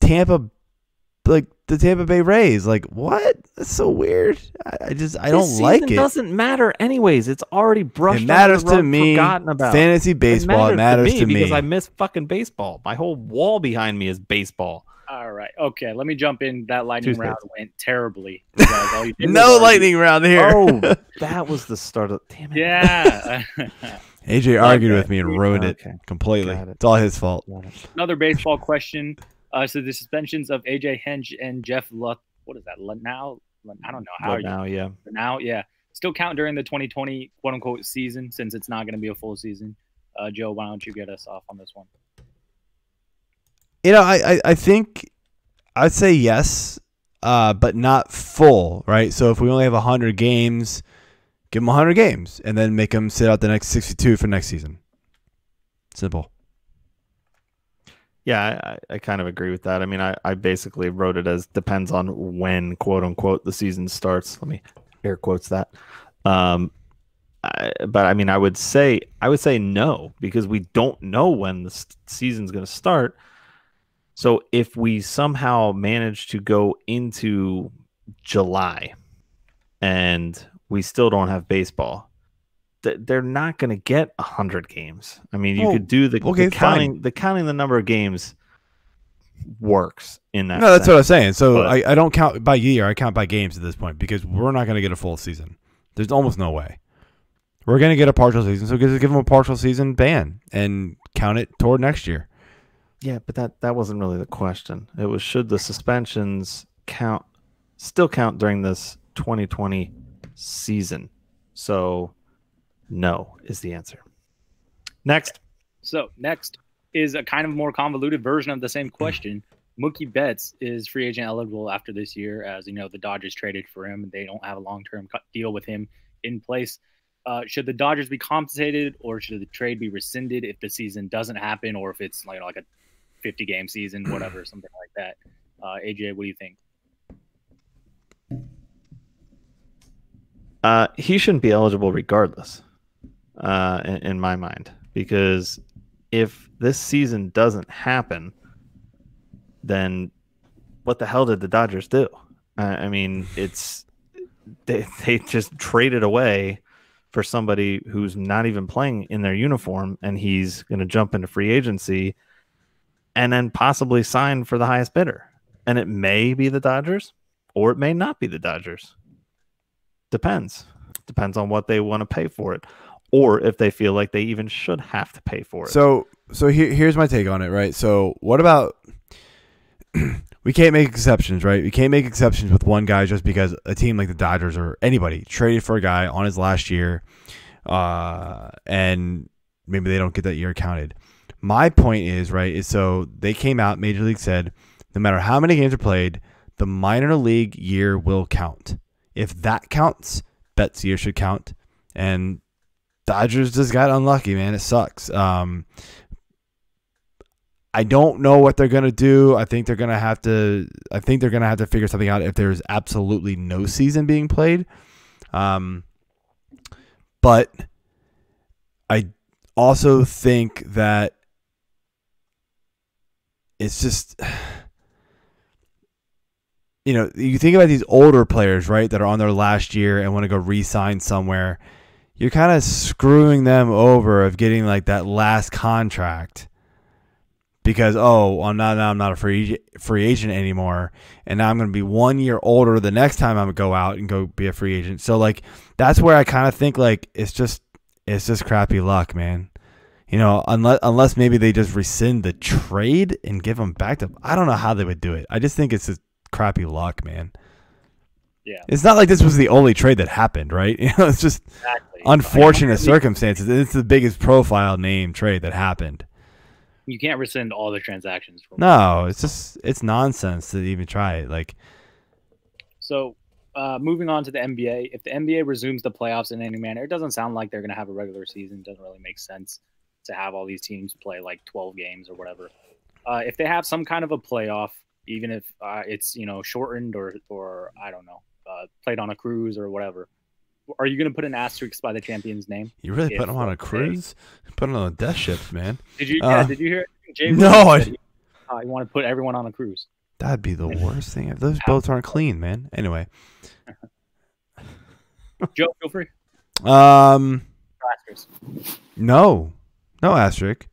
Speaker 3: Tampa, like the Tampa Bay Rays. Like what? That's so weird. I, I just I don't like
Speaker 4: season
Speaker 3: it.
Speaker 4: doesn't matter anyways. It's already brushed
Speaker 3: It matters
Speaker 4: under the
Speaker 3: to me.
Speaker 4: forgotten about.
Speaker 3: Fantasy baseball. It matters, to me.
Speaker 4: because I miss fucking baseball. My whole wall behind me is baseball.
Speaker 5: All right, okay. Let me jump in. That lightning
Speaker 4: Two
Speaker 5: round went terribly. You guys, all you did was
Speaker 3: no lightning round here.
Speaker 4: Oh, that was the start of. Damn it.
Speaker 5: Yeah.
Speaker 3: AJ argued
Speaker 5: Okay.
Speaker 3: with me and ruined
Speaker 4: Okay.
Speaker 3: it completely.
Speaker 4: It.
Speaker 3: It's all his fault.
Speaker 5: Another baseball question. Uh, so the suspensions of AJ Hinch and Jeff Luhnow. What is that? now? I don't know how
Speaker 4: now, yeah.
Speaker 5: now. Yeah, still count during the 2020 quote unquote season since it's not going to be a full season. Uh, Joe, why don't you get us off on this one?
Speaker 3: You know, I, I, I think I'd say yes. uh, but not full, right? So if we only have 100 games, give them 100 games and then make them sit out the next 62 for next season. Simple.
Speaker 4: Yeah, I, I kind of agree with that. I mean, I, I basically wrote it as depends on when, quote unquote, the season starts. Let me air quotes that. Um, I, but I mean, I would say I would say no because we don't know when the season's going to start. So if we somehow manage to go into July and we still don't have baseball, they're not going to get hundred games. I mean, you
Speaker 3: Oh,
Speaker 4: could do the,
Speaker 3: okay,
Speaker 4: the counting. The counting the number of games works in that.
Speaker 3: No, that's what I was saying. So
Speaker 4: But-
Speaker 3: I, I don't count by year. I count by games at this point because we're not going to get a full season. There's almost no way. We're going to get a partial season. So just give them a partial season ban and count it toward next year.
Speaker 4: Yeah, but that that wasn't really the question. It was should the suspensions count still count during this 2020 season? So no is the answer. Next.
Speaker 5: So next is a kind of more convoluted version of the same question. Mookie Betts is free agent eligible after this year, as you know the Dodgers traded for him. and They don't have a long term deal with him in place. Uh, should the Dodgers be compensated, or should the trade be rescinded if the season doesn't happen, or if it's like like a 50 game season, whatever, something like that? Uh, AJ, what do you think?
Speaker 4: Uh, he shouldn't be eligible regardless, uh, in, in my mind, because if this season doesn't happen, then what the hell did the Dodgers do? I mean, it's they they just traded away for somebody who's not even playing in their uniform, and he's going to jump into free agency, and then possibly sign for the highest bidder, and it may be the Dodgers, or it may not be the Dodgers. Depends. Depends on what they want to pay for it, or if they feel like they even should have to pay for it.
Speaker 3: So so here, here's my take on it, right? So what about we can't make exceptions, right? We can't make exceptions with one guy just because a team like the Dodgers or anybody traded for a guy on his last year, uh, and maybe they don't get that year counted. My point is right is so they came out, Major League said, no matter how many games are played, the minor league year will count. If that counts, Betts year should count, and Dodgers just got unlucky, man. It sucks. Um, I don't know what they're gonna do. I think they're gonna have to. I think they're gonna have to figure something out if there's absolutely no season being played. Um, but I also think that it's just you know you think about these older players right that are on their last year and want to go re-sign somewhere you're kind of screwing them over of getting like that last contract. Because oh I'm not now I'm not a free free agent anymore and now I'm going to be one year older the next time I'm gonna go out and go be a free agent. So like that's where I kind of think like it's just it's just crappy luck man. You know unless unless maybe they just rescind the trade and give them back to I don't know how they would do it. I just think it's just crappy luck man
Speaker 5: Yeah.
Speaker 3: it's not like this was the only trade that happened right you know it's just
Speaker 5: Exactly.
Speaker 3: unfortunate circumstances. It's the biggest profile name trade that happened.
Speaker 5: You can't rescind all the transactions. From
Speaker 3: No, it's just it's nonsense to even try it. Like
Speaker 5: So, uh, moving on to the NBA, if the NBA resumes the playoffs in any manner, it doesn't sound like they're going to have a regular season. It doesn't really make sense to have all these teams play like 12 games or whatever. Uh, if they have some kind of a playoff, even if uh, it's you know shortened or or I don't know, uh, played on a cruise or whatever, are you going to put an asterisk by the champion's name?
Speaker 3: you really put them on a cruise, put them on a death ship, man.
Speaker 5: Did you
Speaker 3: Uh,
Speaker 5: yeah, did you hear? Jay
Speaker 3: no, I-
Speaker 5: he- uh, you want to put everyone on a cruise.
Speaker 3: That'd be the worst thing. Those boats aren't clean, man. Anyway,
Speaker 5: Joe, feel free.
Speaker 3: um,
Speaker 5: Asterisk.
Speaker 3: no, no asterisk,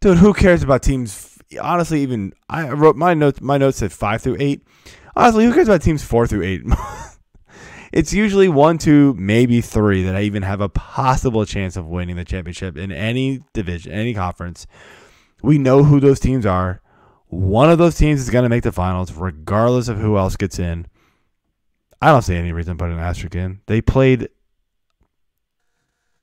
Speaker 3: dude. Who cares about teams? Honestly, even I wrote my notes. My notes said five through eight. Honestly, who cares about teams four through eight? it's usually one, two, maybe three that I even have a possible chance of winning the championship in any division, any conference. We know who those teams are. One of those teams is going to make the finals, regardless of who else gets in. I don't see any reason to put an asterisk in. They played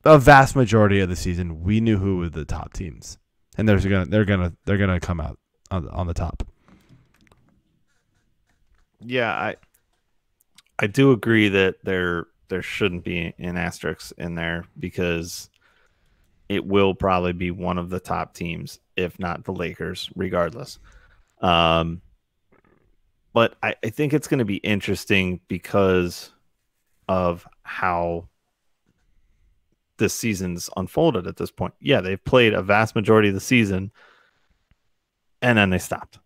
Speaker 3: a vast majority of the season. We knew who were the top teams, and they're gonna they're gonna they're gonna come out on the, on the top.
Speaker 4: Yeah, I I do agree that there there shouldn't be an asterisk in there because it will probably be one of the top teams, if not the Lakers, regardless. Um, but I, I think it's going to be interesting because of how this season's unfolded at this point. Yeah, they've played a vast majority of the season and then they stopped.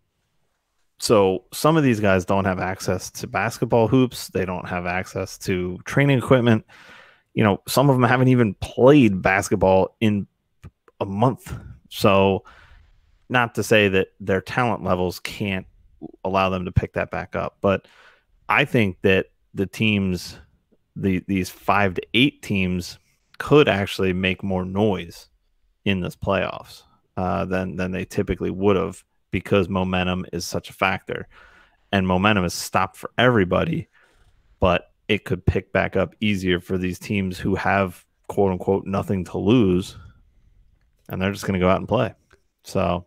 Speaker 4: So some of these guys don't have access to basketball hoops, they don't have access to training equipment. You know, some of them haven't even played basketball in a month. So not to say that their talent levels can't allow them to pick that back up, but I think that the teams the these 5 to 8 teams could actually make more noise in this playoffs uh, than than they typically would have because momentum is such a factor, and momentum is stopped for everybody, but it could pick back up easier for these teams who have quote unquote nothing to lose, and they're just going to go out and play. So,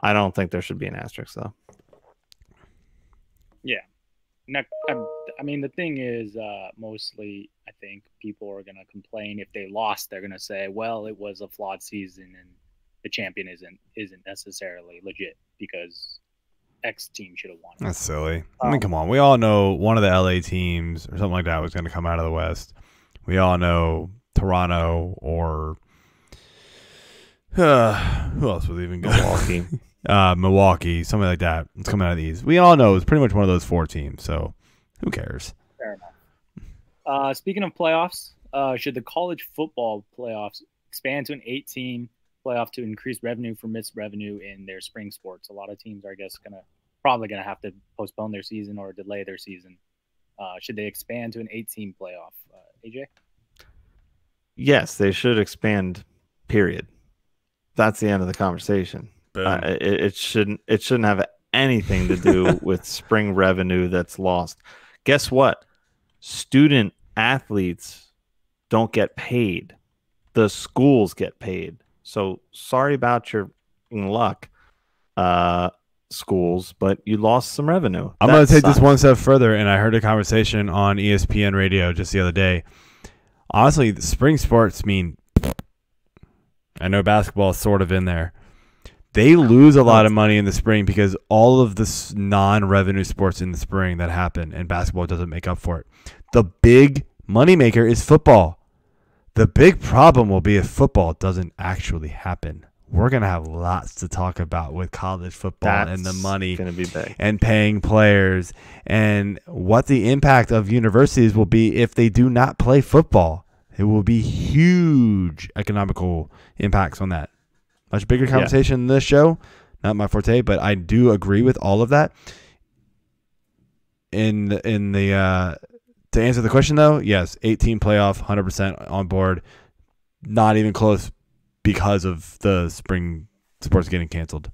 Speaker 4: I don't think there should be an asterisk though.
Speaker 6: Yeah. um, I mean, the thing is, uh, mostly, I think people are going to complain if they lost. They're going to say, "Well, it was a flawed season, and the champion isn't isn't necessarily legit because X team should have won."
Speaker 3: That's silly. I mean,
Speaker 6: Um,
Speaker 3: come on. We all know one of the LA teams or something like that was going to come out of the West. We all know Toronto or uh, who else was even good?
Speaker 4: Milwaukee.
Speaker 3: uh, Milwaukee, something like that. It's coming out of these. We all know it's pretty much one of those four teams. So who cares?
Speaker 6: Fair enough. Uh, speaking of playoffs, uh, should the college football playoffs expand to an eight-team playoff to increase revenue for missed revenue in their spring sports? A lot of teams are, I guess, gonna probably gonna have to postpone their season or delay their season. Uh, should they expand to an eight-team playoff? Uh, AJ,
Speaker 4: yes, they should expand. Period. That's the end of the conversation. Uh, it, it shouldn't it shouldn't have anything to do with spring revenue that's lost. Guess what? Student athletes don't get paid. The schools get paid. So sorry about your luck, uh, schools, but you lost some revenue.
Speaker 3: I'm going to take this one step further, and I heard a conversation on ESPN radio just the other day. Honestly, the spring sports mean. I know basketball is sort of in there. They lose a lot of money in the spring because all of the non-revenue sports in the spring that happen, and basketball doesn't make up for it. The big moneymaker is football. The big problem will be if football doesn't actually happen. We're gonna have lots to talk about with college football and the money
Speaker 4: gonna be big.
Speaker 3: and paying players and what the impact of universities will be if they do not play football. It will be huge economical impacts on that. Much bigger conversation in this show. Not my forte, but I do agree with all of that. In the, in the uh, to answer the question though, yes, 18 playoff, 100% on board. Not even close because of the spring sports getting canceled.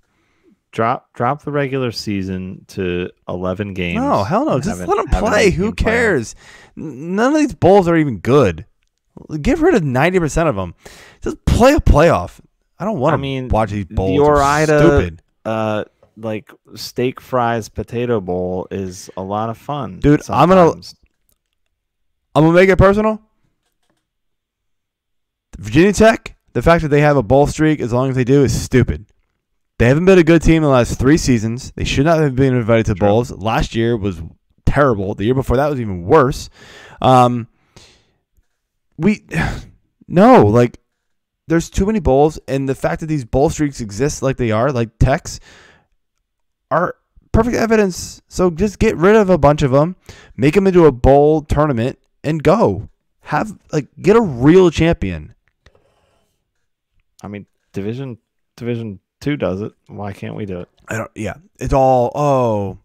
Speaker 4: Drop drop the regular season to eleven games.
Speaker 3: No, hell no. Just let them play. Who cares? N- None of these bowls are even good. Get rid of 90% of them. Just play a playoff. I don't want
Speaker 4: I
Speaker 3: to
Speaker 4: mean,
Speaker 3: watch these bowls.
Speaker 4: the Ore-Ida-
Speaker 3: stupid.
Speaker 4: Uh, like steak fries potato bowl is a lot of fun,
Speaker 3: Dude, I'm gonna-
Speaker 4: sometimes.
Speaker 3: I'm going to make it personal. Virginia Tech, the fact that they have a bowl streak as long as they do is stupid. They haven't been a good team in the last three seasons. They should not have been invited to
Speaker 4: True.
Speaker 3: bowls. Last year was terrible. The year before that was even worse. Um, we no like there's too many bowls, and the fact that these bowl streaks exist like they are, like Techs, are perfect evidence. So just get rid of a bunch of them, make them into a bowl tournament, and go. Have like get a real champion.
Speaker 4: I mean, division division two does it. Why can't we do it?
Speaker 3: I don't. Yeah, it's all oh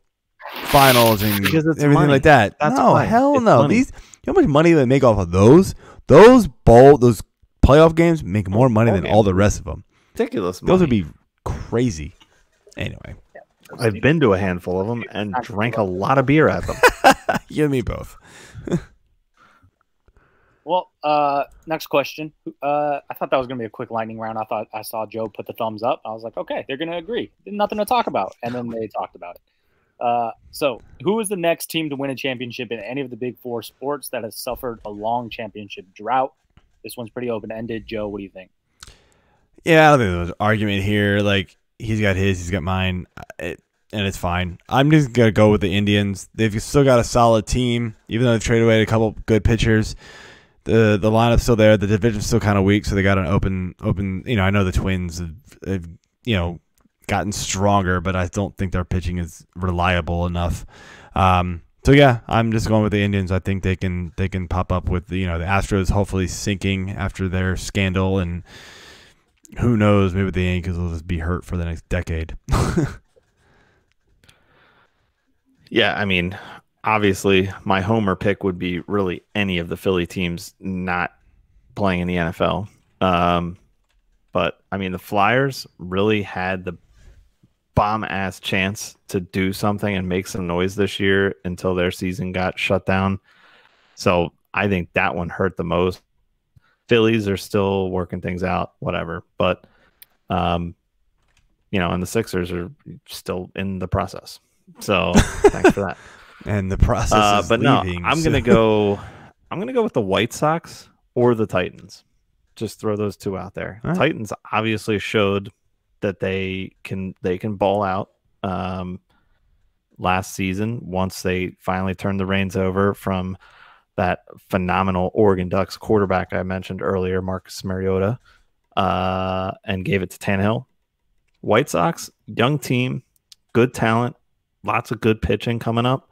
Speaker 3: finals and everything
Speaker 4: money.
Speaker 3: like that.
Speaker 4: That's
Speaker 3: no,
Speaker 4: why.
Speaker 3: hell
Speaker 4: It's
Speaker 3: no.
Speaker 4: money.
Speaker 3: These you know how much money they make off of those? Those bowl those playoff games make more money than all the rest of them.
Speaker 4: Ridiculous.
Speaker 3: Those would be crazy. Anyway,
Speaker 4: I've been to a handful of them and drank a lot of beer at them.
Speaker 3: you and me both.
Speaker 6: Uh, next question. Uh, I thought that was gonna be a quick lightning round. I thought I saw Joe put the thumbs up. I was like, okay, they're gonna agree. Nothing to talk about, and then they talked about it.
Speaker 5: Uh, so, who is the next team to win a championship in any of the big four sports that has suffered a long championship drought? This one's pretty open ended. Joe, what do you think?
Speaker 3: Yeah, I think there's an argument here. Like he's got his, he's got mine, it, and it's fine. I'm just gonna go with the Indians. They've still got a solid team, even though they've traded away a couple good pitchers. The the lineup's still there. The division's still kind of weak, so they got an open open. You know, I know the Twins have, have you know gotten stronger, but I don't think their pitching is reliable enough. Um, so yeah, I'm just going with the Indians. I think they can they can pop up with you know the Astros hopefully sinking after their scandal and who knows maybe the Yankees will just be hurt for the next decade.
Speaker 4: Yeah, I mean, obviously, my homer pick would be really any of the Philly teams not playing in the NFL. Um, but I mean, the Flyers really had the bomb ass chance to do something and make some noise this year until their season got shut down. So I think that one hurt the most. Phillies are still working things out, whatever. But, um, you know, and the Sixers are still in the process. So thanks for that.
Speaker 3: and the process
Speaker 4: Uh, but no, I'm
Speaker 3: so-
Speaker 4: gonna go. I'm gonna go with the White Sox or the Titans. Just throw those two out there.
Speaker 3: Right.
Speaker 4: Titans obviously showed that they can they can ball out. Um, last season, once they finally turned the reins over from that phenomenal Oregon Ducks quarterback I mentioned earlier, Marcus Mariota, uh, and gave it to Tannehill. White Sox, young team, good talent, lots of good pitching coming up.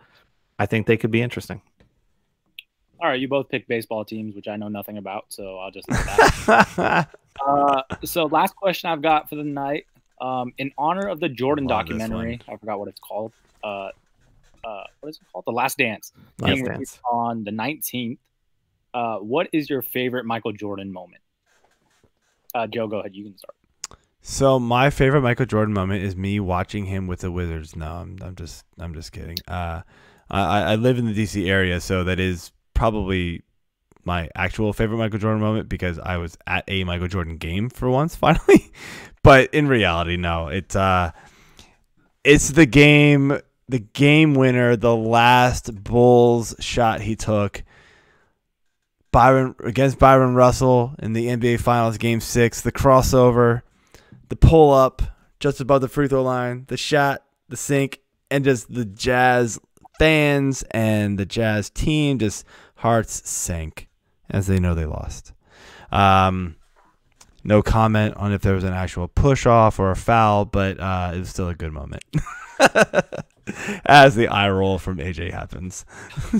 Speaker 4: I think they could be interesting.
Speaker 5: All right, you both picked baseball teams, which I know nothing about, so I'll just leave that. uh, so last question I've got for the night. Um, in honor of the Jordan
Speaker 3: Love
Speaker 5: documentary, I forgot what it's called. Uh, uh, what is it called? The Last Dance.
Speaker 4: Last
Speaker 5: being
Speaker 4: Dance.
Speaker 5: on the 19th. Uh, what is your favorite Michael Jordan moment? Uh, Joe, go ahead. You can start.
Speaker 3: So my favorite Michael Jordan moment is me watching him with the Wizards. No, I'm, I'm just I'm just kidding. Uh, I, I live in the DC area, so that is probably my actual favorite Michael Jordan moment because I was at a Michael Jordan game for once finally. but in reality, no, it's uh, it's the game, the game winner, the last Bulls shot he took. Byron against Byron Russell in the NBA Finals Game Six, the crossover the pull up just above the free throw line, the shot, the sink, and just the Jazz fans and the Jazz team just hearts sank as they know they lost. Um, no comment on if there was an actual push off or a foul, but uh, it was still a good moment. as the eye roll from AJ happens.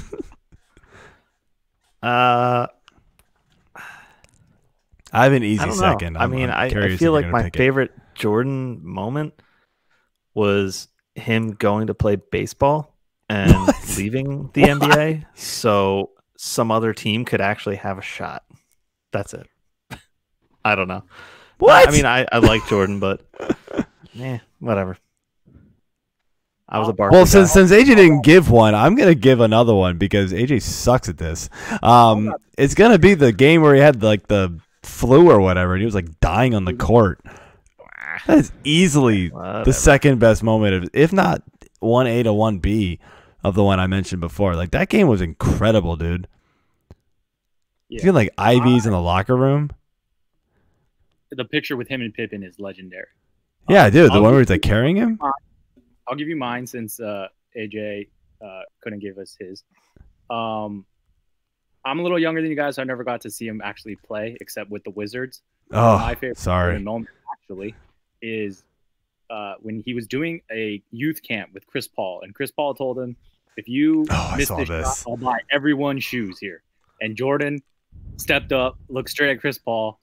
Speaker 4: Uh,
Speaker 3: I have an easy
Speaker 4: I
Speaker 3: second.
Speaker 4: I
Speaker 3: I'm-
Speaker 4: mean,
Speaker 3: I'm
Speaker 4: I, I feel like my
Speaker 3: pick it.
Speaker 4: favorite Jordan moment was him going to play baseball and
Speaker 3: What?
Speaker 4: leaving the NBA so some other team could actually have a shot. That's it. I don't know.
Speaker 3: What?
Speaker 4: I mean, I, I like Jordan, but yeah, whatever. I was a bar.
Speaker 3: Well,
Speaker 4: guy.
Speaker 3: since since AJ didn't give one, I'm gonna give another one because AJ sucks at this. Um, it's gonna be the game where he had like the flu or whatever, and he was like dying on the court. That is easily the second best moment of, if not one A to one B, of the one I mentioned before. Like that game was incredible, dude.
Speaker 5: Yeah.
Speaker 3: You feel like Ivy's in the locker room.
Speaker 5: The picture with him and Pippen is legendary.
Speaker 3: Yeah, dude, the
Speaker 5: I'll
Speaker 3: one where he's like carrying him.
Speaker 5: I'll give you mine since uh, AJ uh, couldn't give us his. Um, I'm a little younger than you guys, so I never got to see him actually play, except with the Wizards.
Speaker 3: Oh,
Speaker 5: my favorite
Speaker 3: sorry.
Speaker 5: moment actually is uh, when he was doing a youth camp with Chris Paul, and Chris Paul told him, "If you
Speaker 3: Oh, I
Speaker 5: miss this,
Speaker 3: this.
Speaker 5: shot, I'll buy everyone shoes here." And Jordan stepped up, looked straight at Chris Paul,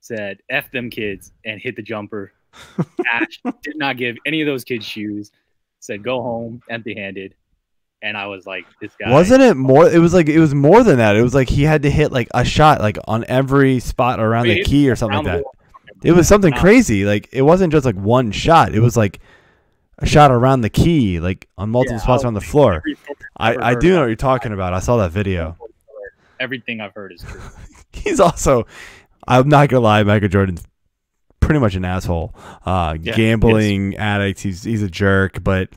Speaker 5: said, "F them kids," and hit the jumper. Ash did not give any of those kids shoes. Said, "Go home empty-handed." And I was like, "This guy."
Speaker 3: Wasn't it more? It was like it was more than that. It was like he had to hit like a shot like on every spot around the key or something like that. It was something crazy. Like it wasn't just like one shot. It was like a shot around the key, like on multiple
Speaker 5: Yeah,
Speaker 3: spots
Speaker 5: I-
Speaker 3: around the floor. I, I do know what you're talking about. I saw that video.
Speaker 5: Everything I've heard is true.
Speaker 3: He's also, I'm not gonna lie, Michael Jordan's pretty much an asshole. Uh,
Speaker 4: Yeah,
Speaker 3: gambling addict. He's he's a jerk, but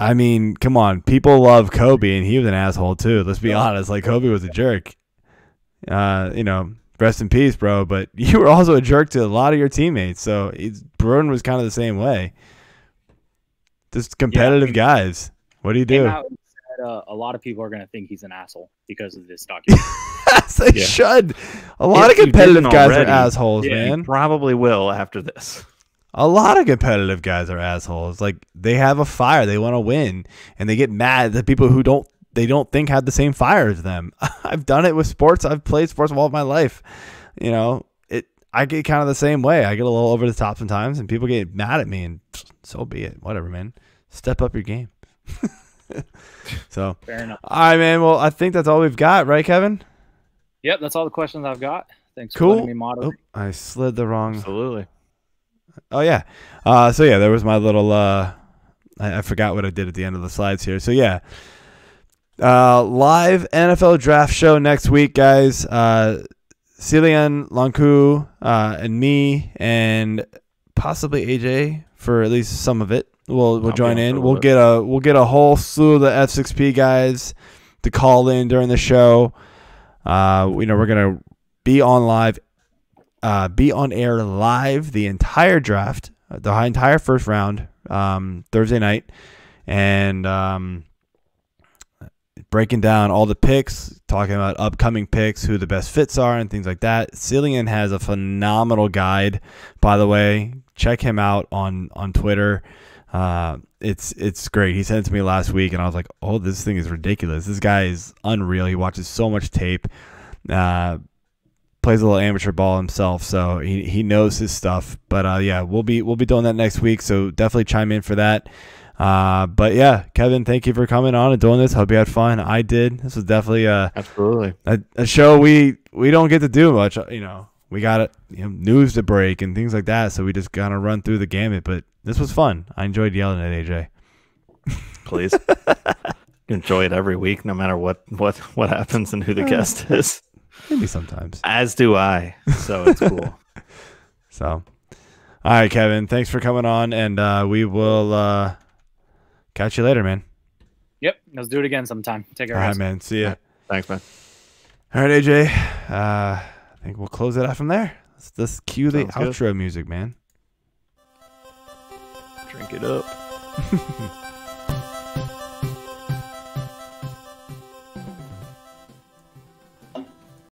Speaker 3: I mean, come on, people love Kobe, and he was an asshole too. Let's be honest. Like Kobe was a jerk. Uh, you know, rest in peace, bro. But you were also a jerk to a lot of your teammates. So Bruin was kind of the same way. Just competitive guys. What do you do?
Speaker 6: said, uh, a lot of people are going to think he's an asshole because of this document.
Speaker 3: They
Speaker 4: Yeah.
Speaker 3: should. A lot
Speaker 4: If
Speaker 3: of competitive guys
Speaker 4: already,
Speaker 3: are assholes,
Speaker 6: yeah,
Speaker 3: man.
Speaker 4: Probably will after this.
Speaker 3: A lot of competitive guys are assholes. Like they have a fire, they want to win, and they get mad at the people who don't they don't think have the same fire as them. I've done it with sports. I've played sports all of my life. You know, it I get kind of the same way. I get a little over the top sometimes and people get mad at me and so be it. Whatever, man. Step up your game. so,
Speaker 6: Fair enough.
Speaker 3: all right, man. Well, I think that's all we've got, right, Kevin?
Speaker 6: Yep, that's all the questions I've got. Thanks
Speaker 3: Cool.
Speaker 6: for letting me moderate.
Speaker 3: Oh, I slid the wrong
Speaker 4: Absolutely.
Speaker 3: Oh yeah. Uh, so yeah, there was my little. Uh, I, I forgot what I did at the end of the slides here. So yeah, uh, live NFL draft show next week, guys. Uh, Celian Lanku uh, and me and possibly AJ for at least some of it. We'll we'll
Speaker 4: I'll
Speaker 3: join in. We'll get a we'll get a whole slew of the F6P guys to call in during the show. Uh, you know we're gonna be on live uh, be on air live the entire draft, uh, the entire first round, um, Thursday night, and um, breaking down all the picks, talking about upcoming picks, who the best fits are, and things like that. Cillian has a phenomenal guide, by the way. Check him out on on Twitter. Uh, it's it's great. He sent it to me last week, and I was like, "Oh, this thing is ridiculous. This guy is unreal. He watches so much tape." Uh, plays a little amateur ball himself, so he, he knows his stuff. But uh, yeah, we'll be we'll be doing that next week, so definitely chime in for that. Uh, but yeah, Kevin, thank you for coming on and doing this. Hope you had fun. I did. This was definitely a
Speaker 4: Absolutely.
Speaker 3: a, a show we we don't get to do much. You know, we got you know, news to break and things like that, so we just kind of run through the gamut. But this was fun. I enjoyed yelling at AJ.
Speaker 4: Please. Enjoy it every week, no matter what what what happens and who the guest is.
Speaker 3: Maybe sometimes.
Speaker 4: As do I. So it's cool.
Speaker 3: So, all right, Kevin, thanks for coming on, and uh, we will uh, catch you later, man.
Speaker 6: Yep, let's do it again sometime. Take care.
Speaker 3: All right,
Speaker 6: guys.
Speaker 3: man. See ya.
Speaker 4: Thanks, man.
Speaker 3: All right, AJ. Uh, I think we'll close it out from there. Let's just cue the
Speaker 4: good.
Speaker 3: outro music, man.
Speaker 4: Drink it up.